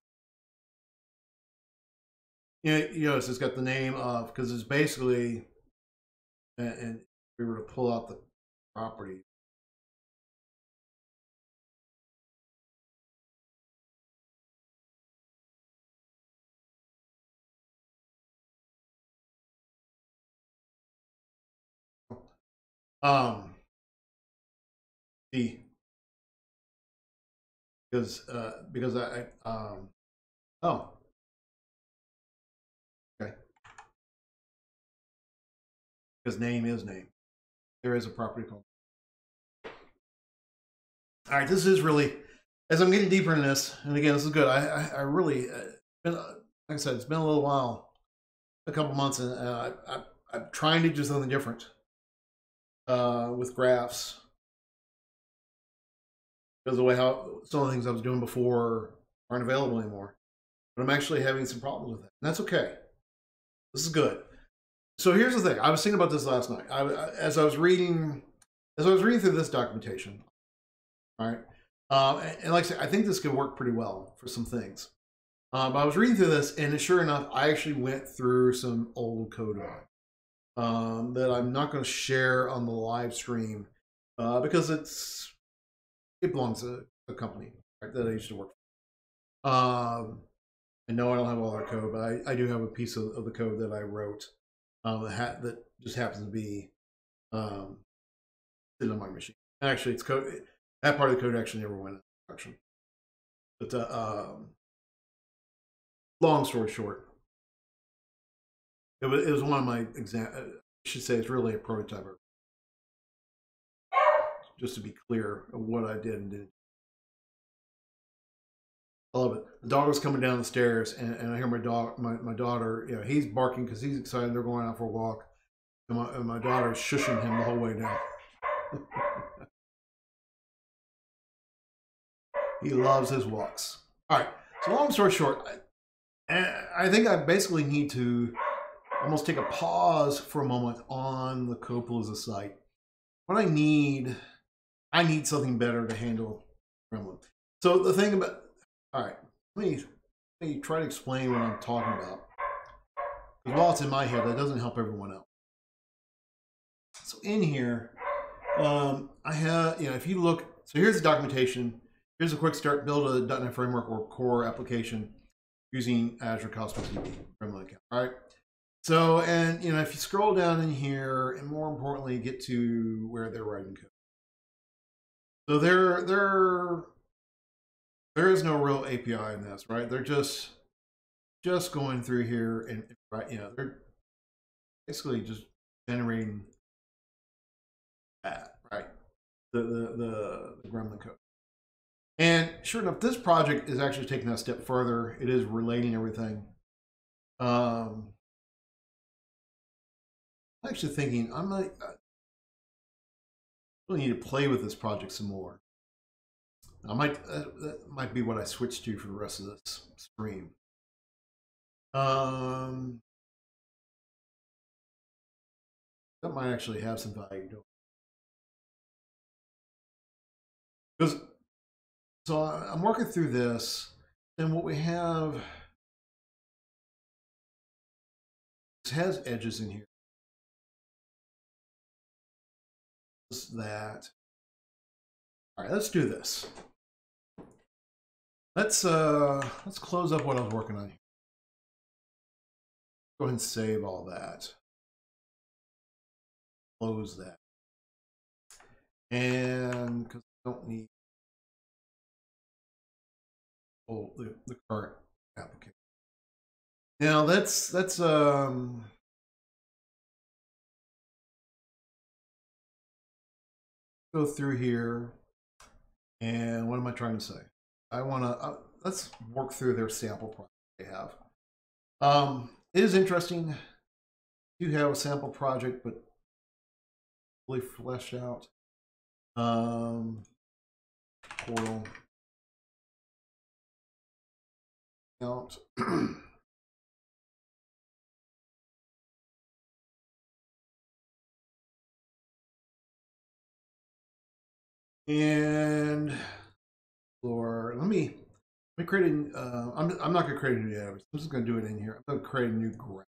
you know, you notice it's got the name of because it's basically, and, and if we were to pull out the property. Um, the because uh, because I um oh okay because name is name. There is a property called. All right, this is really, as I'm getting deeper in this, and again, this is good. I I, I really, uh, been, uh, like I said, it's been a little while, a couple months, and uh, I, I, I'm trying to do something different uh, with graphs because the way how some of the things I was doing before aren't available anymore. But I'm actually having some problems with that. And that's okay. This is good. So here's the thing. I was thinking about this last night. I, as I was reading, as I was reading through this documentation, right, um, and, and, like I said, I think this could work pretty well for some things. Um, I was reading through this, and sure enough, I actually went through some old code on it um, that I'm not going to share on the live stream uh, because it's it belongs to a company right, that I used to work for. Um, and no, I don't have all that code, but I, I do have a piece of, of the code that I wrote um, that, that just happens to be um, sitting on my machine. Actually, it's code. That part of the code actually never went into production. But uh, um, long story short, it was, it was one of my exam. Uh, I should say it's really a prototype. Just to be clear of what I did and didn't I love it. The dog was coming down the stairs, and, and I hear my dog, my, my daughter, you know, he's barking because he's excited. They're going out for a walk, and my, and my daughter's shushing him the whole way down. *laughs* he loves his walks. All right. So long story short, I, I think I basically need to almost take a pause for a moment on the Code PaLOUsa site. What I need, I need something better to handle Gremlin. So the thing about all right, let me, let me try to explain what I'm talking about. Because while it's in my head, that doesn't help everyone else. So in here, um, I have, you know, if you look, so here's the documentation. Here's a quick start, build a .NET Framework or core application using Azure Cosmos DB Gremlin account, all right? So, and, you know, if you scroll down in here, and more importantly, get to where they're writing code. So they're, they're there is no real API in this, right? They're just just going through here and right, you know, they're basically just generating that, right? The the the, the gremlin code. And sure enough, this project is actually taking that step further. It is relating everything. Um, I'm actually thinking I might I really need to play with this project some more. I might uh, that might be what I switch to for the rest of this stream. Um, that might actually have some value. Because so I'm working through this, and what we have has edges in here. That. All right, let's do this. Let's uh let's close up what I was working on. Go ahead and save all that. Close that. And because I don't need oh the, the current application. Now let's let's um go through here and what am I trying to say? I want to uh, let's work through their sample project they have. Um, it is interesting. to have a sample project, but really flesh out. Um, portal out. *clears throat* and or let me let me create a. Uh, I'm I'm not gonna create a new database. I'm just gonna do it in here. I'm gonna create a new graph,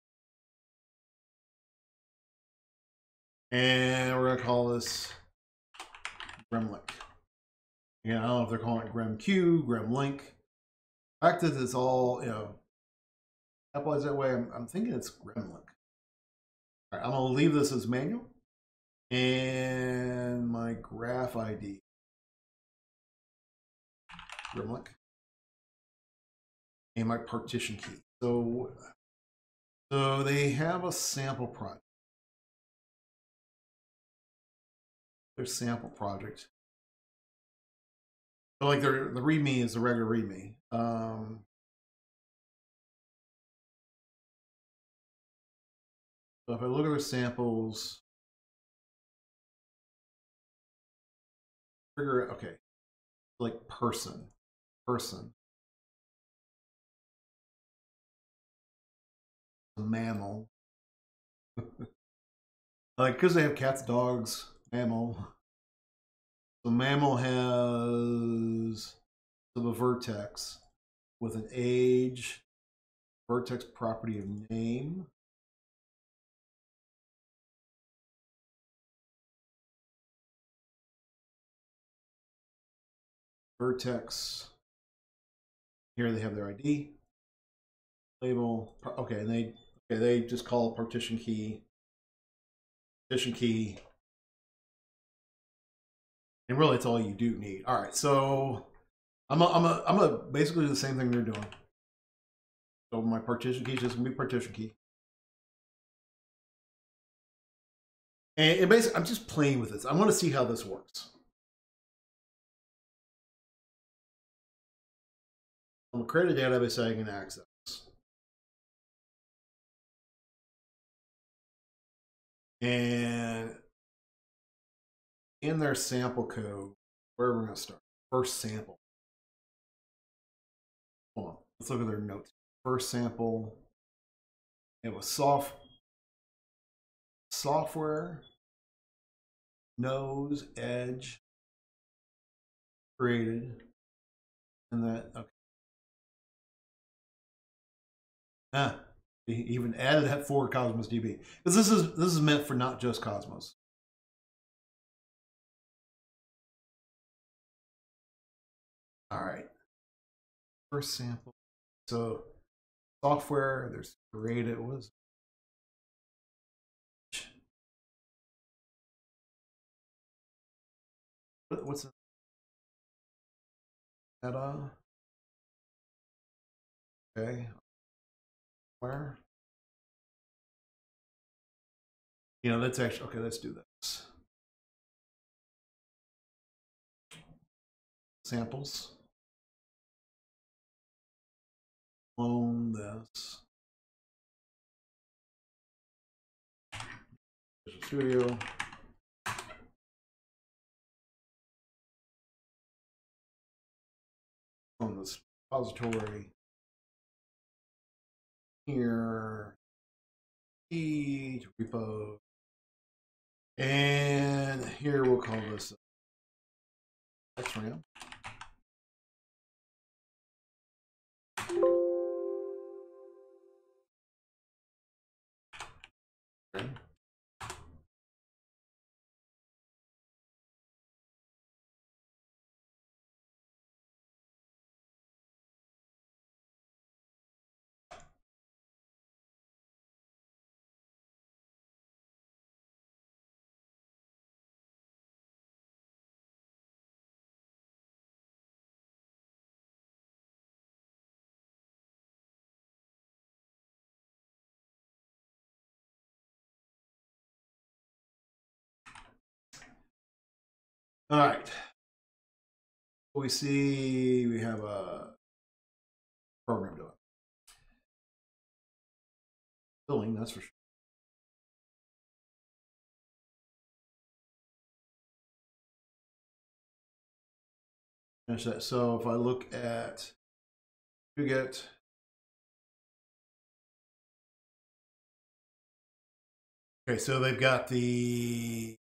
and we're gonna call this Gremlinq. Again, I don't know if they're calling it GremQ, GremLink. The fact that it's all you know capitalized that way, I'm, I'm thinking it's Gremlink. All right, I'm gonna leave this as manual, and my graph ID Grimlock. And my partition key. So, so they have a sample project. Their sample project. So like their the README is the regular README. Um, so if I look at their samples, figure okay. Like person person. A mammal. *laughs* Like because they have cats dogs mammal. The mammal has of a vertex with an age vertex property of name. Vertex. Here they have their ID. Label. Okay, and they okay, they just call partition key. Partition key. And really, it's all you do need. All right, so I'm a, I'm a, I'm a basically do the same thing they're doing. So my partition key is just gonna be partition key. And, and basically, I'm just playing with this. I want to see how this works. I'm gonna create a database I can access. And in their sample code, where we're gonna start. First sample. Hold on. Let's look at their notes. First sample. It was soft software knows edge created and that okay. Ah, he even added that for Cosmos DB. Because this is this is meant for not just Cosmos. All right. First sample. So software, there's created was what's it? Meta. Okay. Where? You know, let's actually okay, let's do this. Samples. clone this. Visual Studio. On this repository. Here. E repo. And here we'll call this ExRam. All right. We see we have a program doing billing, that's for sure. Finish that. So if I look at you get Okay, so they've got the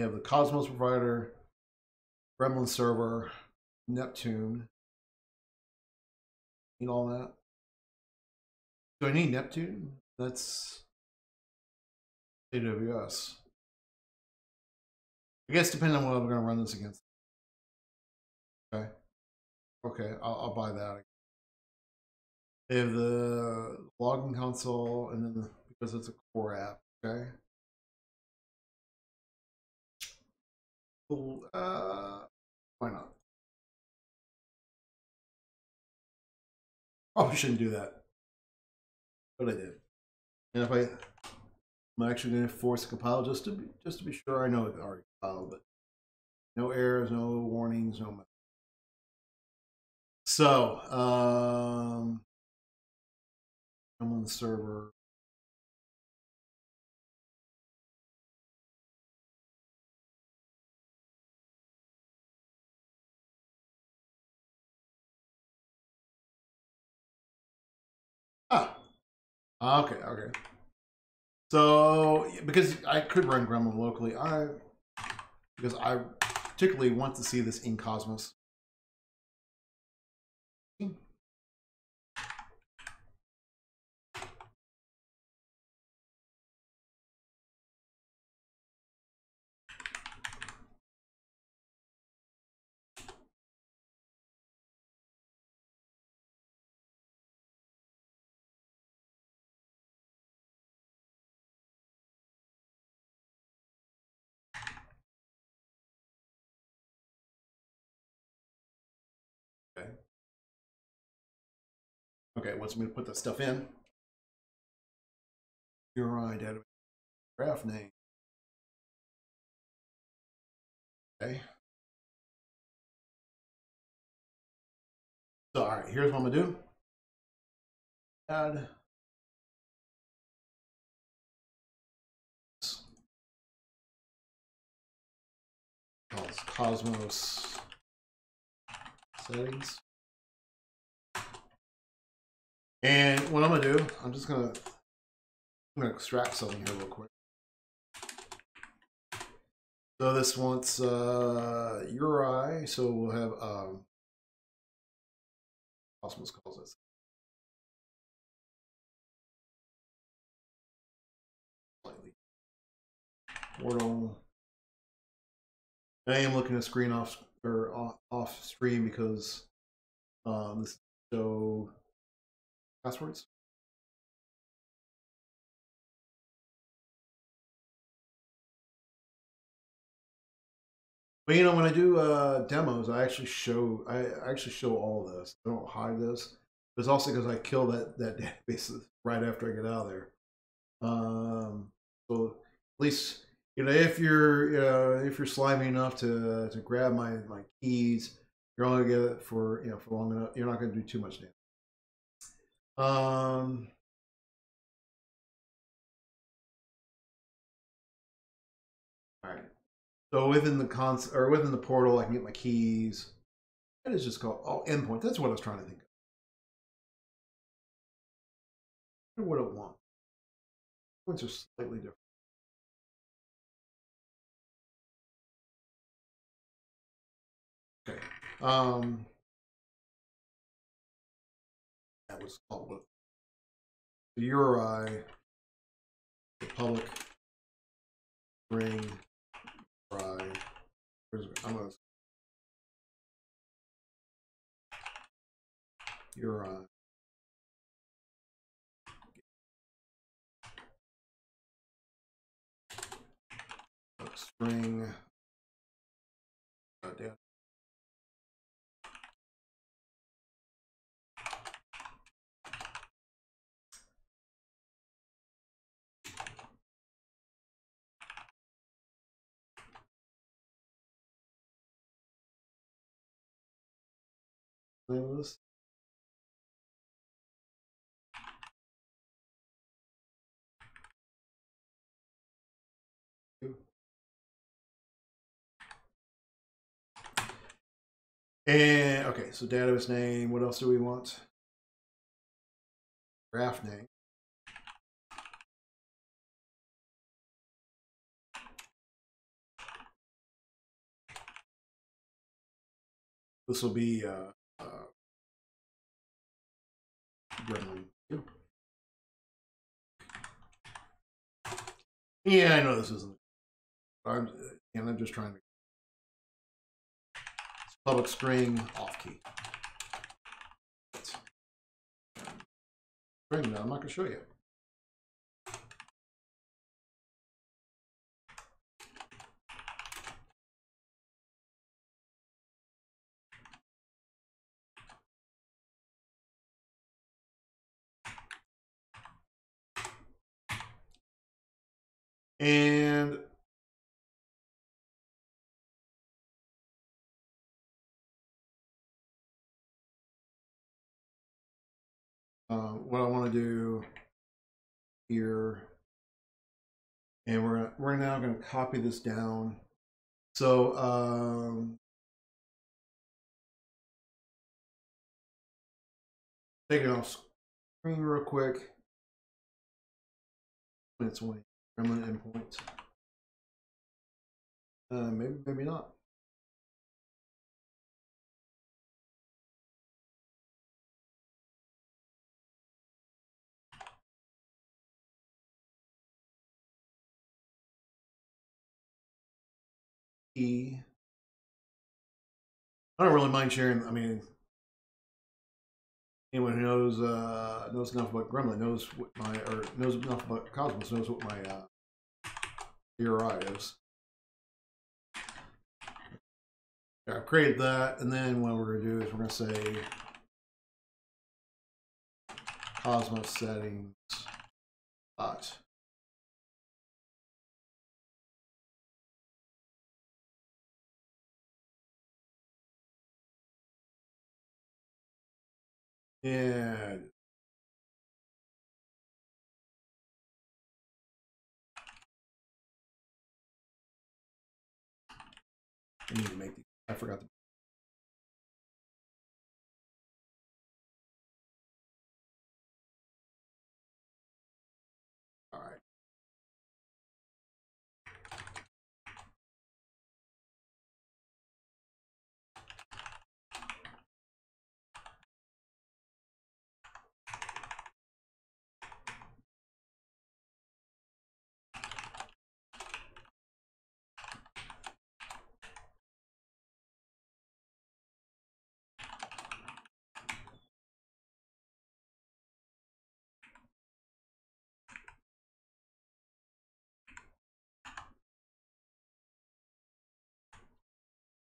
They have the Cosmos provider, Gremlin server, Neptune. Need all that. Do I need Neptune? That's AWS. I guess depending on what I'm going to run this against. Okay. Okay, I'll, I'll buy that. They have the logging console, and then the, because it's a core app. Okay. Uh, why not? Probably shouldn't do that, but I did. And if I, I'm actually going to force compile just to be just to be sure I know it already compiled, but no errors, no warnings, no. So, um, I'm on the server. Okay, okay. So because I could run Gremlin locally, I because I particularly want to see this in Cosmos. Okay, me to put that stuff in. URI database graph name. Okay. So, all right, here's what I'm gonna do. Add. Cosmos settings. And what I'm gonna do, I'm just gonna I'm gonna extract something here real quick. So this wants uh, URI, so we'll have um, Cosmos calls it. Slightly. Portal. I am looking at screen off or off, off stream because um, this show passwords. But you know, when I do uh, demos, I actually show I actually show all of this. I don't hide this. But it's also because I kill that that *laughs* database right after I get out of there. Um, so at least you know if you're you know, if you're slimy enough to to grab my my keys, you're only gonna get it for you know for long enough. You're not gonna do too much damage. Um. All right. So within the cons or within the portal, I can get my keys. That is just called oh endpoint. That's what I was trying to think of. What it want. Points are slightly different. Okay. Um that was called the URI the public ring URI I'm gonna URI string. Uh, data this? And okay, so database name. What else do we want? Graph name. This will be uh, uh, Gremlin. Yeah, I know this isn't. I'm and I'm just trying to public string off key. String. Now I'm not going to show you. And uh, what I want to do here, and we're we're now going to copy this down. So um, take it off screen real quick. It's away. Gremlin endpoint. Uh, maybe, maybe not. E. I don't really mind sharing. I mean, anyone who knows uh, knows enough about Gremlin knows what my or knows enough about Cosmos knows what my uh, Is. Yeah, I've created that, and then what we're gonna do is we're gonna say Cosmos settings dot Yeah. I need to make the. I forgot to.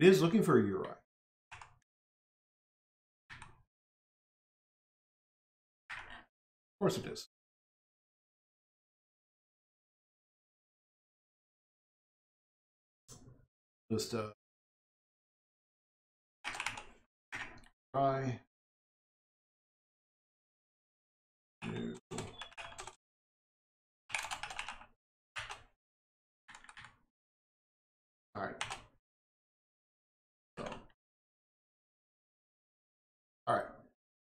It is looking for a URI. Of course it is. Just uh, try. New. All right.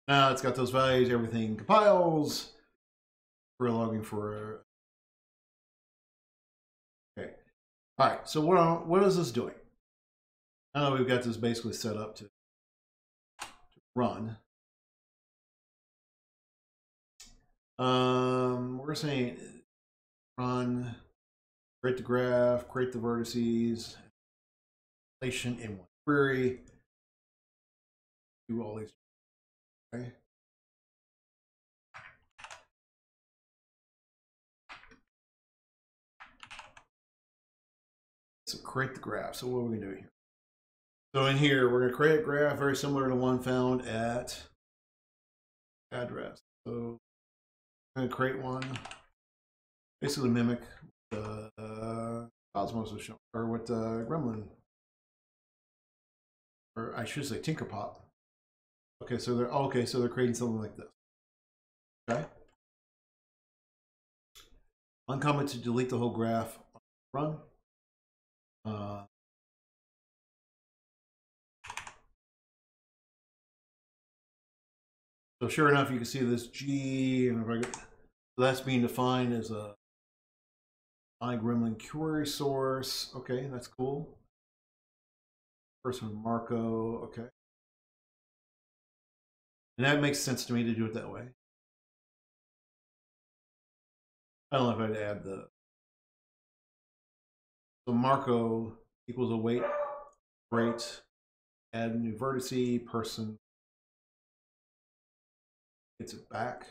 Now it's got those values, everything compiles. We're logging for. Okay. All right. So what, what is this doing? Now we've got this basically set up to, to run. Um, we're saying run, create the graph, create the vertices, relation in one query, do all these. So create the graph. So what are we gonna do here? So in here, we're gonna create a graph very similar to one found at address. So I'm gonna create one, basically mimic the uh, Cosmos was or what uh, Gremlin, or I should say Tinkerpop. Okay, so they're okay, so they're creating something like this. Okay. Uncomment to delete the whole graph. Run. Uh, so sure enough, you can see this G, and if I get, so that's being defined as a iGremlin query source. Okay, that's cool. Person Marko. Okay. And that makes sense to me to do it that way. I don't know if I'd add the so Marko equals a weight rate, add new vertice, person gets it back.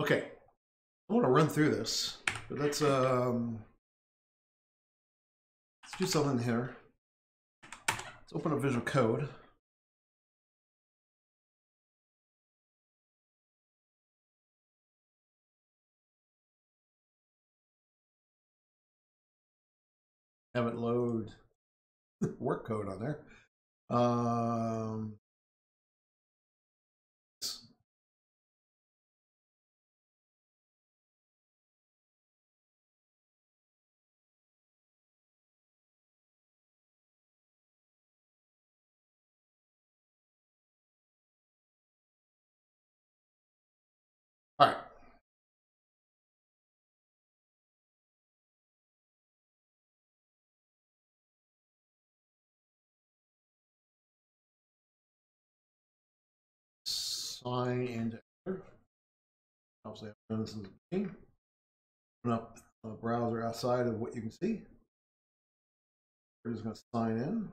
Okay. I want to run through this, but let's um, let's do something here. Let's open up Visual Code. Have it load *laughs* work code on there. Um, Into Obviously, I've done this in the beginning. Open up a browser outside of what you can see. We're just going to sign in.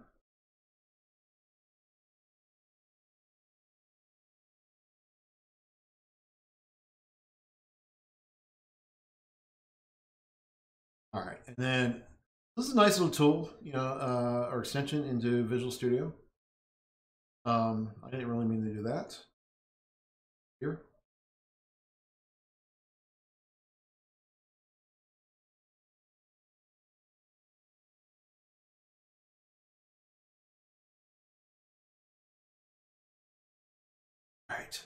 All right, and then this is a nice little tool, you know, uh, or extension into Visual Studio. Um, I didn't really mean to do that. Here. Right.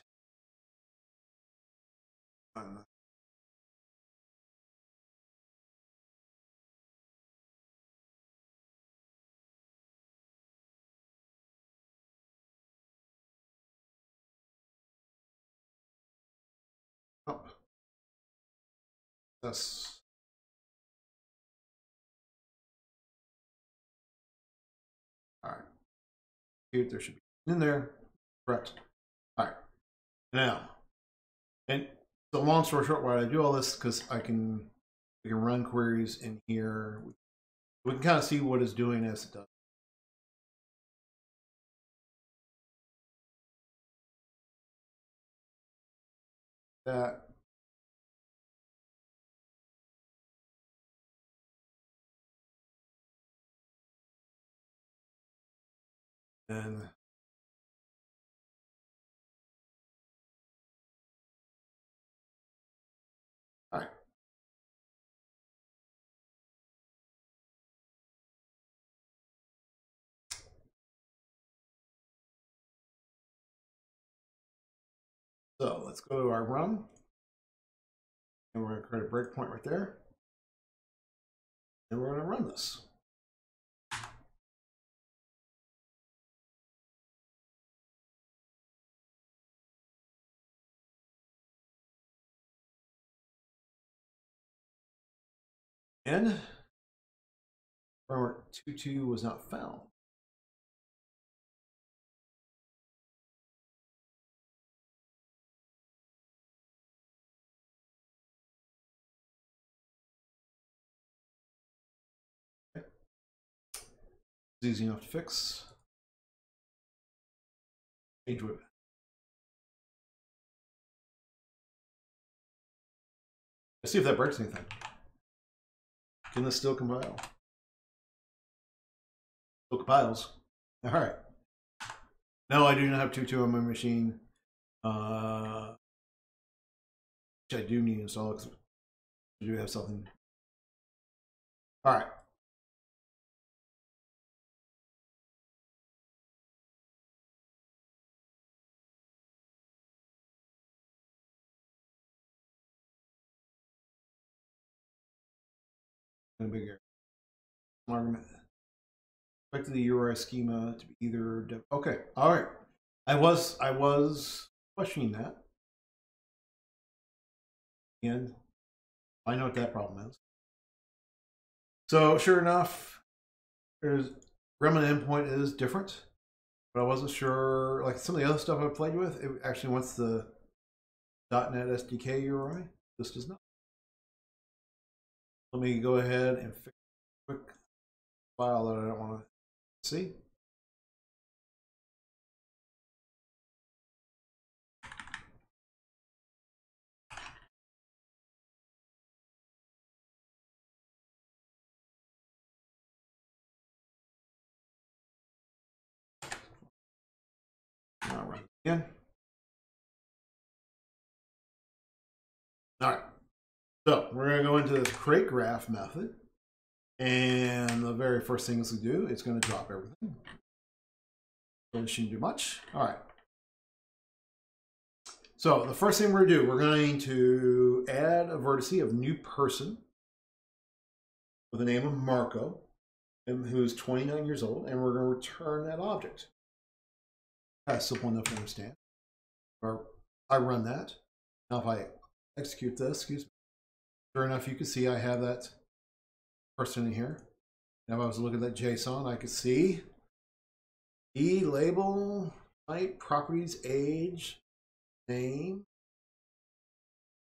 All right. Here, there should be in there. Correct. All right. Now, and so long story short, why I do all this because I can we can run queries in here. We can kind of see what it's doing as it does. That and right. So let's go to our run. And we're going to create a breakpoint right there. And we're going to run this. And framework 2.2 was not found. It's easy enough to fix. Page whip. Let's see if that breaks anything. Can this still compile? Still compiles. All right. No, I do not have 2.2 on my machine. Uh, which I do need to install because I do have something. All right. And a big error. Argument. Expected the URI schema to be either. Okay, all right. I was I was questioning that, and I know what that problem is. So sure enough, there's Gremlin endpoint is different, but I wasn't sure. Like some of the other stuff I played with, it actually wants the .NET SDK URI. This does not. Let me go ahead and fix a quick file that I don't want to see. All right. Yeah. All right. So we're going to go into this create graph method. And the very first thing it's going to do, it's going to drop everything. So it shouldn't do much. All right. So the first thing we're going to do, we're going to add a vertice of new person with the name of Marko, who's 29 years old, and we're going to return that object. That's simple enough to understand. Or I run that. Now if I execute this, excuse me, sure enough, you can see I have that person in here. Now if I was looking at that JSON, I could see E label, type, properties, age, name,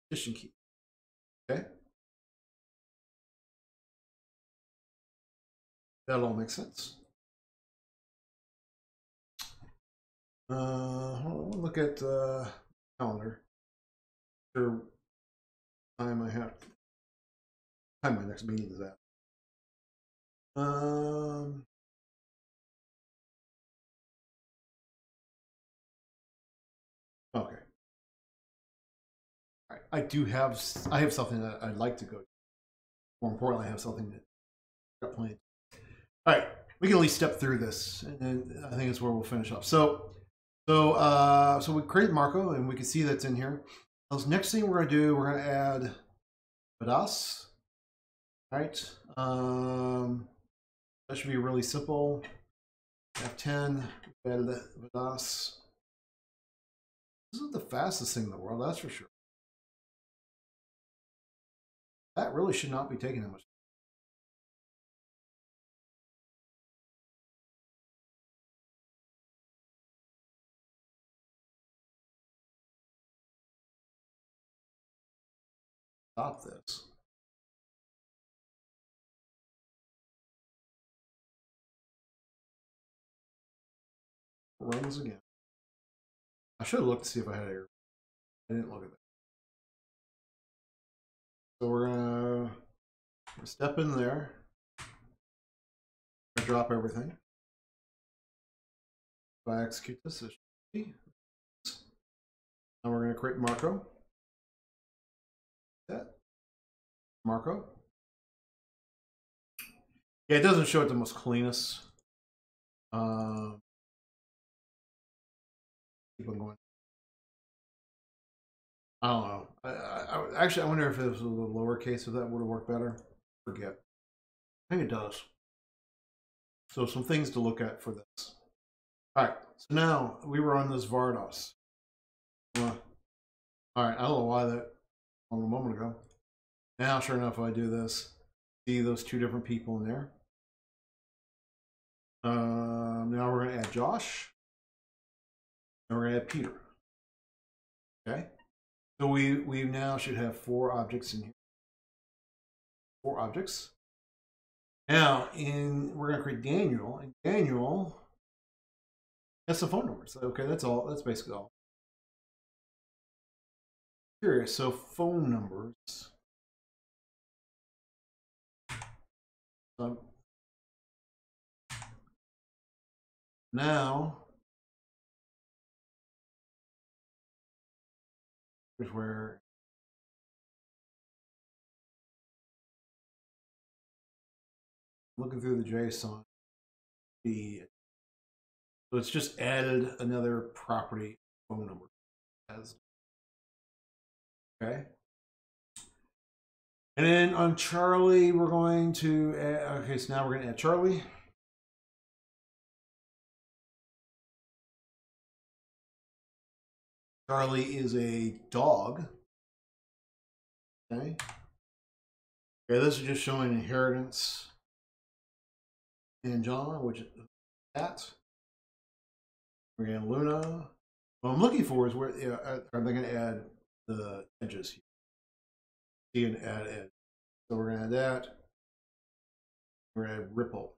partition key. Okay. That all makes sense. Uh, on, look at uh, calendar. Sure, time I have. Time my next meeting is at. Um. Okay. All right i do have I have something that I'd like to go. More importantly, I have something that got planned. All right, we can at least step through this, and I think it's where we'll finish up. So, so uh, so we create Marko, and we can see that's in here. The next thing we're going to do, we're going to add Vadas. All right, um, that should be really simple. F10, added Vadas. This is the fastest thing in the world, that's for sure. That really should not be taking that much. Stop this. Run this again. I should have looked to see if I had air. I didn't look at that. So we're gonna step in there, drop everything. If I execute this, it should Now we're gonna create Marko. That Marko. Yeah, it doesn't show it the most cleanest. Um, keep on going. I don't know. I, I, actually, I wonder if it was a lowercase, if that would have worked better. Forget. I think it does. So some things to look at for this. All right. So now we were on this Vadas. Uh, all right. I don't know why that a moment ago. Now, sure enough, I do this. See those two different people in there. Um, now we're going to add Josh. And we're going to add Peter. Okay. So we, we now should have four objects in here. Four objects. Now, in we're going to create Daniel, and Daniel, that's the phone number. So, okay, that's all. That's basically all. Curious. So, phone numbers. So, now, where looking through the JSON, the so it's just added another property phone number as okay. And then on Charlie, we're going to add, okay. So now we're going to add Charlie. Charlie is a dog. Okay. Okay, this is just showing inheritance and John, which is that. We're getting Luna. What I'm looking for is where know, uh, are they going to add the edges here? See and add edge. So we're going to add that. We're going to add Ripple.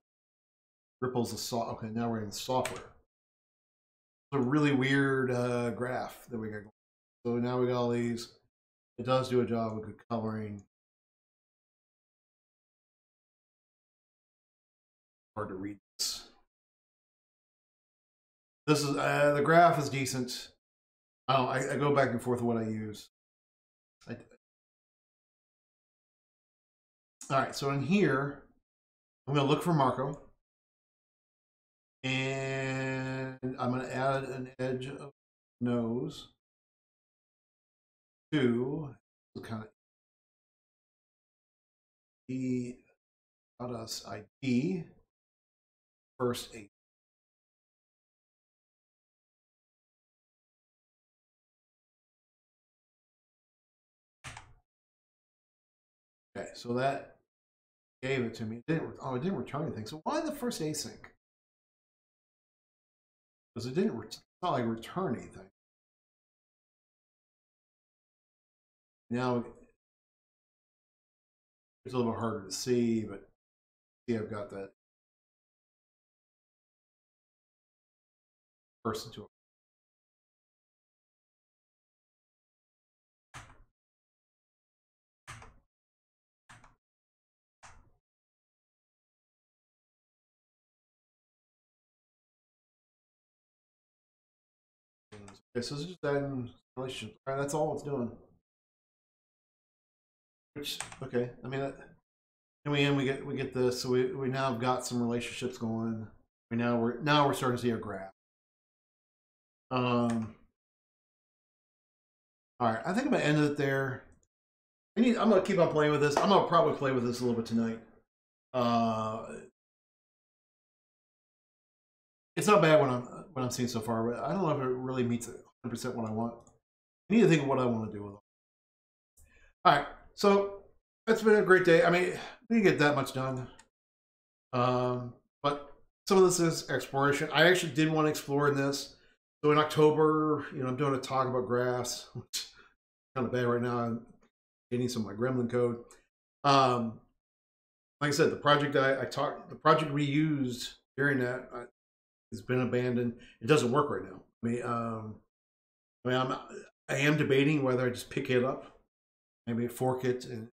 Ripple's a soft. Okay, now we're in software a really weird uh, graph that we got. So now we got all these. It does do a job of good coloring. Hard to read this. This is uh, the graph is decent. I don't. I, I go back and forth what I use. I, all right. So in here, I'm going to look for Marco, and I'm going to add an edge of knows to kind of the us ID first eight. Okay, so that gave it to me. It didn't, oh, it didn't return anything. So why the first async? Because it didn't, it's return anything. Now, it's a little bit harder to see, but see I've got that person to Okay, so is just adding relationship. All right, that's all it's doing. Which okay, I mean, in the end, we get we get this. So we we now have got some relationships going. We now we're now we're starting to see a graph. Um. All right, I think I'm gonna end it there. I need. I'm gonna keep on playing with this. I'm gonna probably play with this a little bit tonight. Uh, it's not bad when I'm what I'm seeing so far, but I don't know if it really meets 100 percent what I want. I need to think of what I want to do with it. All right, so it's been a great day. I mean, we didn't get that much done, um, but some of this is exploration. I actually did want to explore in this. So in October, you know, I'm doing a talk about graphs, *laughs* which is kind of bad right now. I'm getting some of my Gremlin code. Um, like I said, the project I, I talked, the project we used during that, I, it's been abandoned. It doesn't work right now. I mean, um, I mean, I'm I am debating whether I just pick it up, maybe fork it and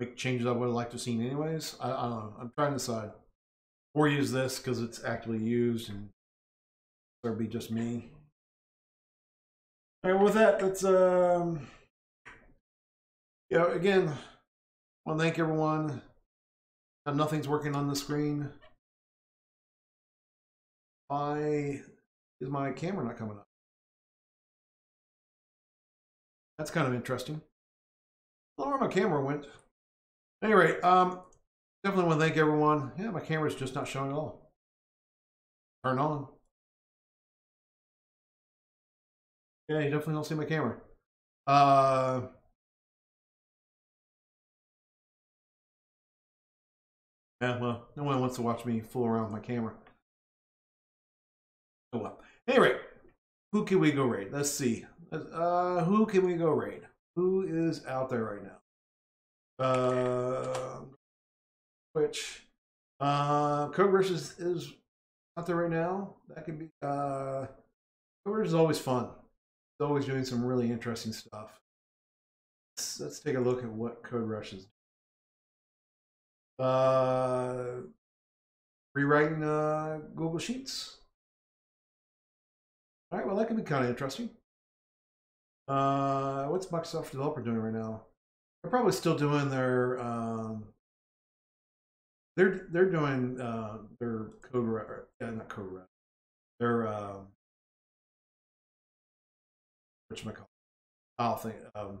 make changes I would have liked to see anyways. I, I don't know. I'm trying to decide. Or use this because it's actively used and there'll be just me. All right, with that, let's um, yeah. Again, I want to thank everyone. Nothing's working on the screen. Why is my camera not coming up? That's kind of interesting. I don't know where my camera went. Anyway, um, definitely want to thank everyone. Yeah, my camera's just not showing at all. Turn on. Yeah, you definitely don't see my camera. Uh, yeah, well, no one wants to watch me fool around with my camera. Oh well. Anyway, who can we go raid? Let's see. Uh, who can we go raid? Who is out there right now? Uh, which uh, Code Rush is, is out there right now. That could be uh, Code Rush is always fun. It's always doing some really interesting stuff. Let's, let's take a look at what Code Rush is. Uh, rewriting uh, Google Sheets. All right, well, that could be kind of interesting. Uh, what's Microsoft Developer doing right now? They're probably still doing their um, they're they're doing uh, their code red, yeah, not code. Their um, which am I? I'll think um,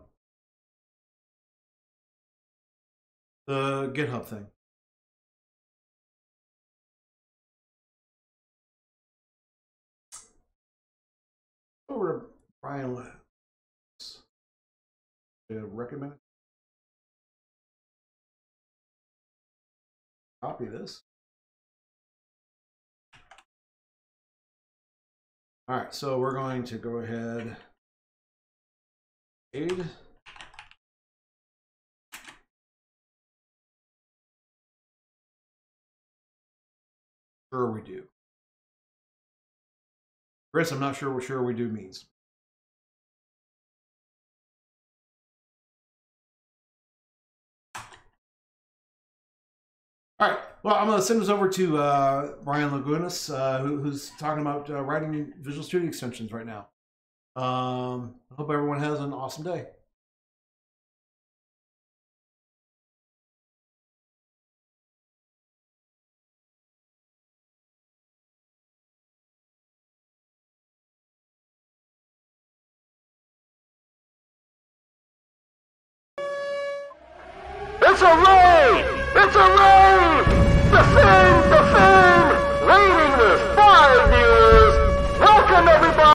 the GitHub thing. Over to Brian recommend copy this. All right, so we're going to go ahead aid. Sure we do. Chris, I'm not sure what sure we do means. All right. Well, I'm going to send this over to uh, Brian Lagunas, uh, who, who's talking about uh, writing Visual Studio extensions right now. Um, I hope everyone has an awesome day.